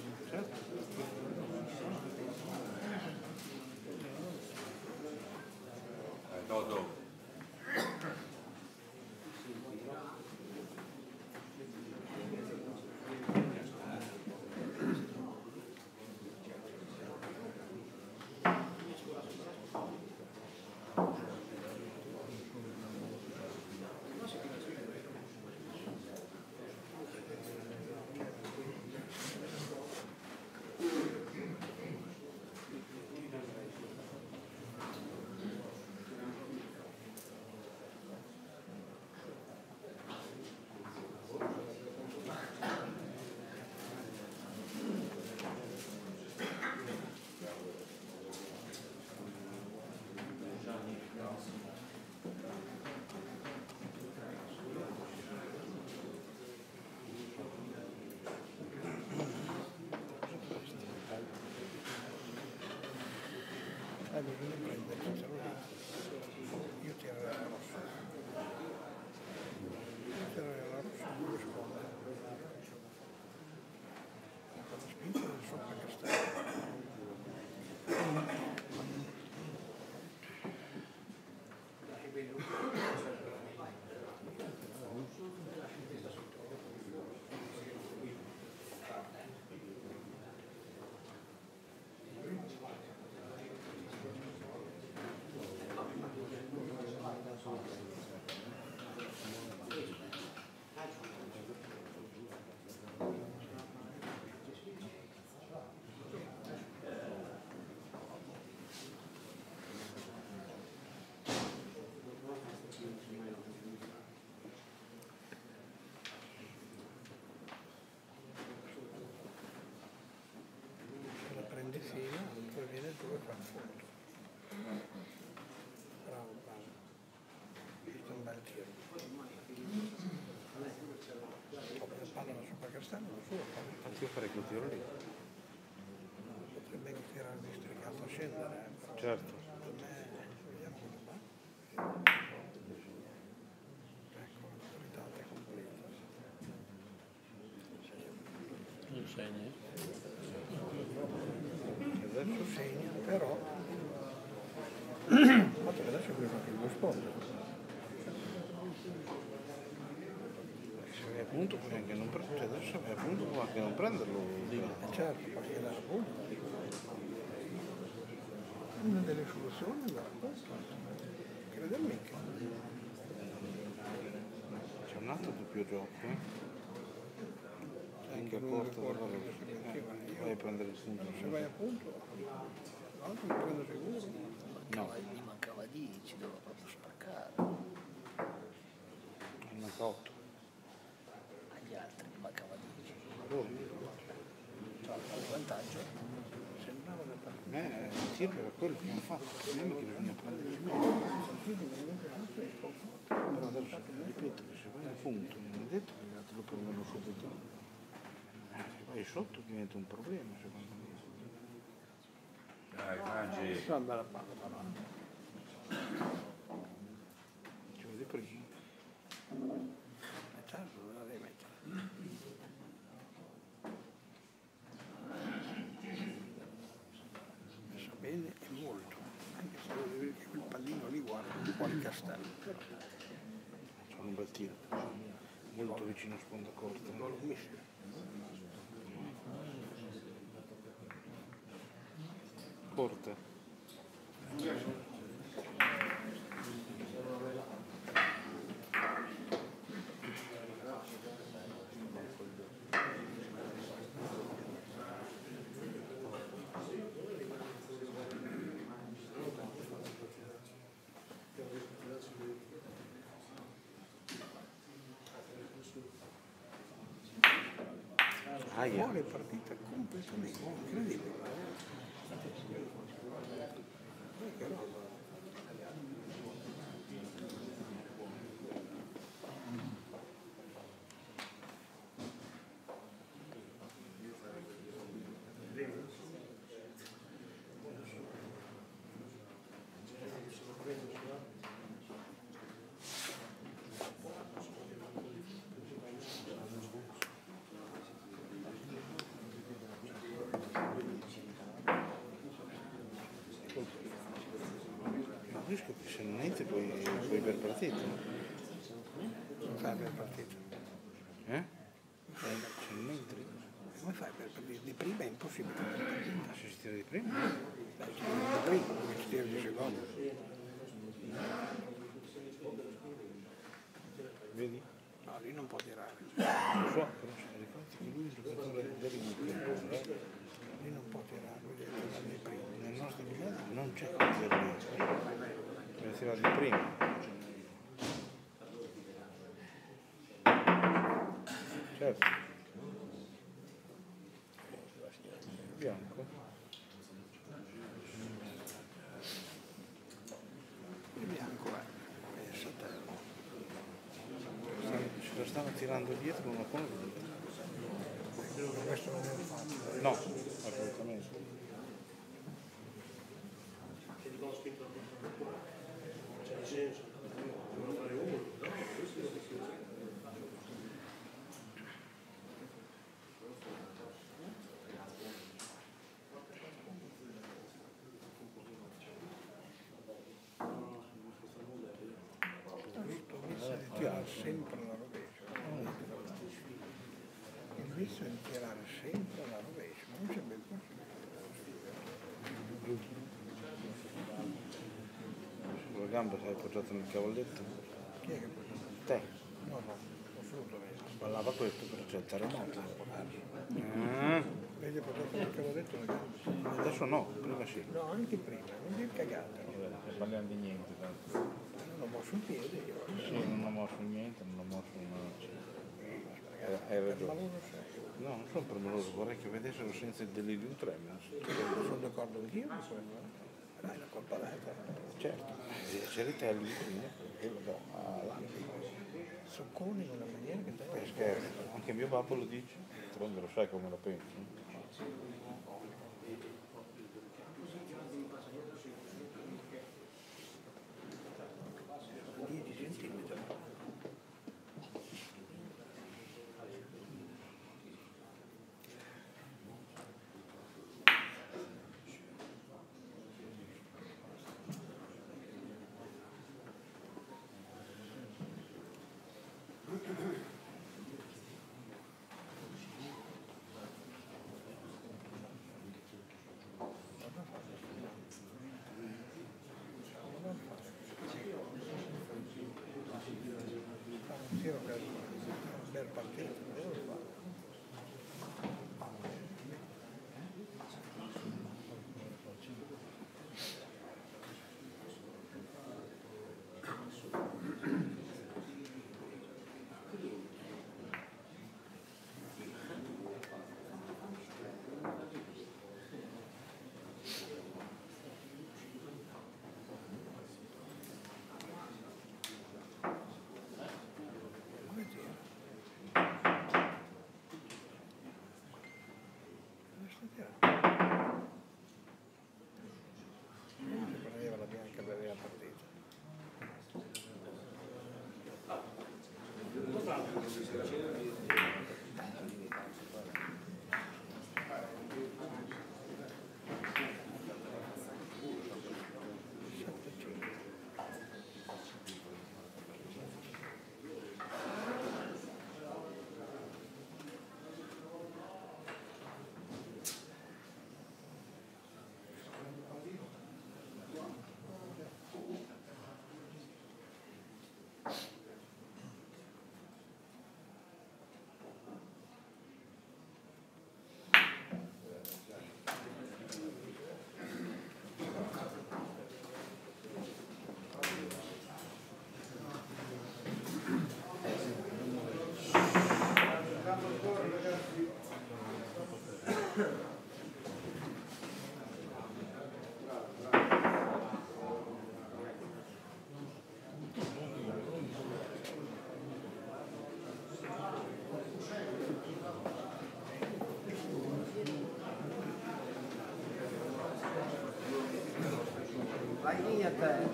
Ah, bisogna prendere, ce l'ho lì. Io tirerei la rossa. Io tirerei la rossa non risponde. Con la spinta del sopra castello. Se la prendi poi viene giù e fa il fondo. Bravo, bravo. Questo è un bel tiro. La palla la sua palla. Infatti io farei quel tiro lì. Potrebbe anche tirare districato a scendere, eh, Certo. per me, vediamo come va. Ecco, la verità è completa. Non segni? Adesso segna, però... Fatto che adesso sponde. Se vai a punto puoi anche non prenderlo. Cioè adesso vai a punto puoi anche non prenderlo. Eh certo, perché dalla punta. Una delle soluzioni è andare a punta. Crede mica. C'è un altro doppio gioco, eh. Anche a corto però che vai a prendere il punto. Se vai a punto, l'altro mi prendo sicuro. No, 10, doveva proprio spaccare. manca 8. Agli altri gli mancava 10. Cioè, il vantaggio. Sembrava da parte. Eh, tiro era quello che abbiamo fatto, non è che bisogna prendere il Però adesso ripeto che se vai a punto non è detto che gli altri lo prendono subito. Eh, se vai sotto diventa un problema secondo me. Fa bella palla, bene e molto, anche se devo dire che quel pallino lì guarda un castello. C'è un bel tiro. Molto vicino a sponda corta. Non lo mischio. Corta. Aia. Fuori partita completamente incredibile. Che roba. Io capisco niente poi, poi per partito. Come fai per partita? Eh? Come fai per partita? Di prima è impossibile partita. Se si tira di prima? Beh, ci tiri di prima, come ci tiri di secondo. Vedi? No, lì non può tirare. Lo so, però ricordi che lui è il giocatore dell'Inter, eh? Lì non può tirare, lui deve tirare di prima. nel nostro livello non c'è Tirare di prima. Certo. Bianco. Il bianco è, è Sotterno. Ce lo stanno tirando dietro una fatto. No, assolutamente. Il vizio è di tirare sempre alla rovescia. Il vizio è di tirare sempre alla rovescia, ma non c'è ben Con la gamba sei appoggiato nel cavalletto? Chi è che può Te. No, no, assolutamente. Ballava questo per c'è il terremoto. Ah, Vedi ha portato nel cavoletto le gambe. adesso no, prima sì. No, anche prima, non dire cagate. Non parliamo di niente, tanto. Non ho mosso un piede io. Sì, non ho mosso niente, non ho mosso una... Hai, hai ragione. No, non sono permaloso, vorrei che vedessero senza il delirium tremens. Sono d'accordo anch'io con quello. Eh. Dai, la colpa è. Certo, eh, c'eri te lì prima, e lo do all'altro. Socconi in una maniera che te Eh, scherzo, anche mio babbo lo dice, d'altronde lo sai come la penso. Vocês já tinham Vai via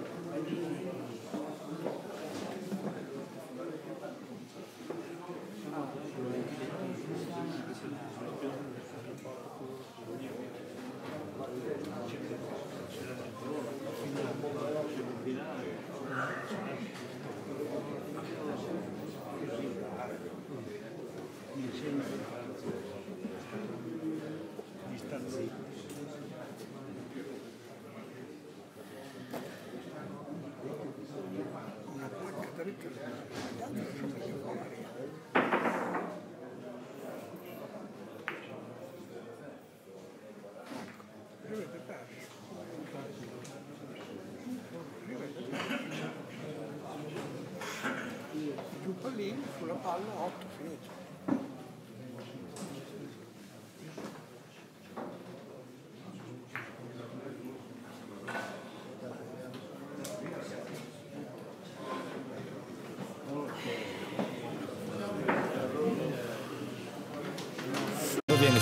palla, 8, finito.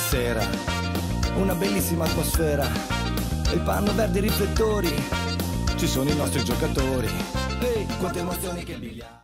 Sera, una bellissima atmosfera, il panno verde i riflettori, ci sono i nostri giocatori, ehi, quante emozioni che biliardo.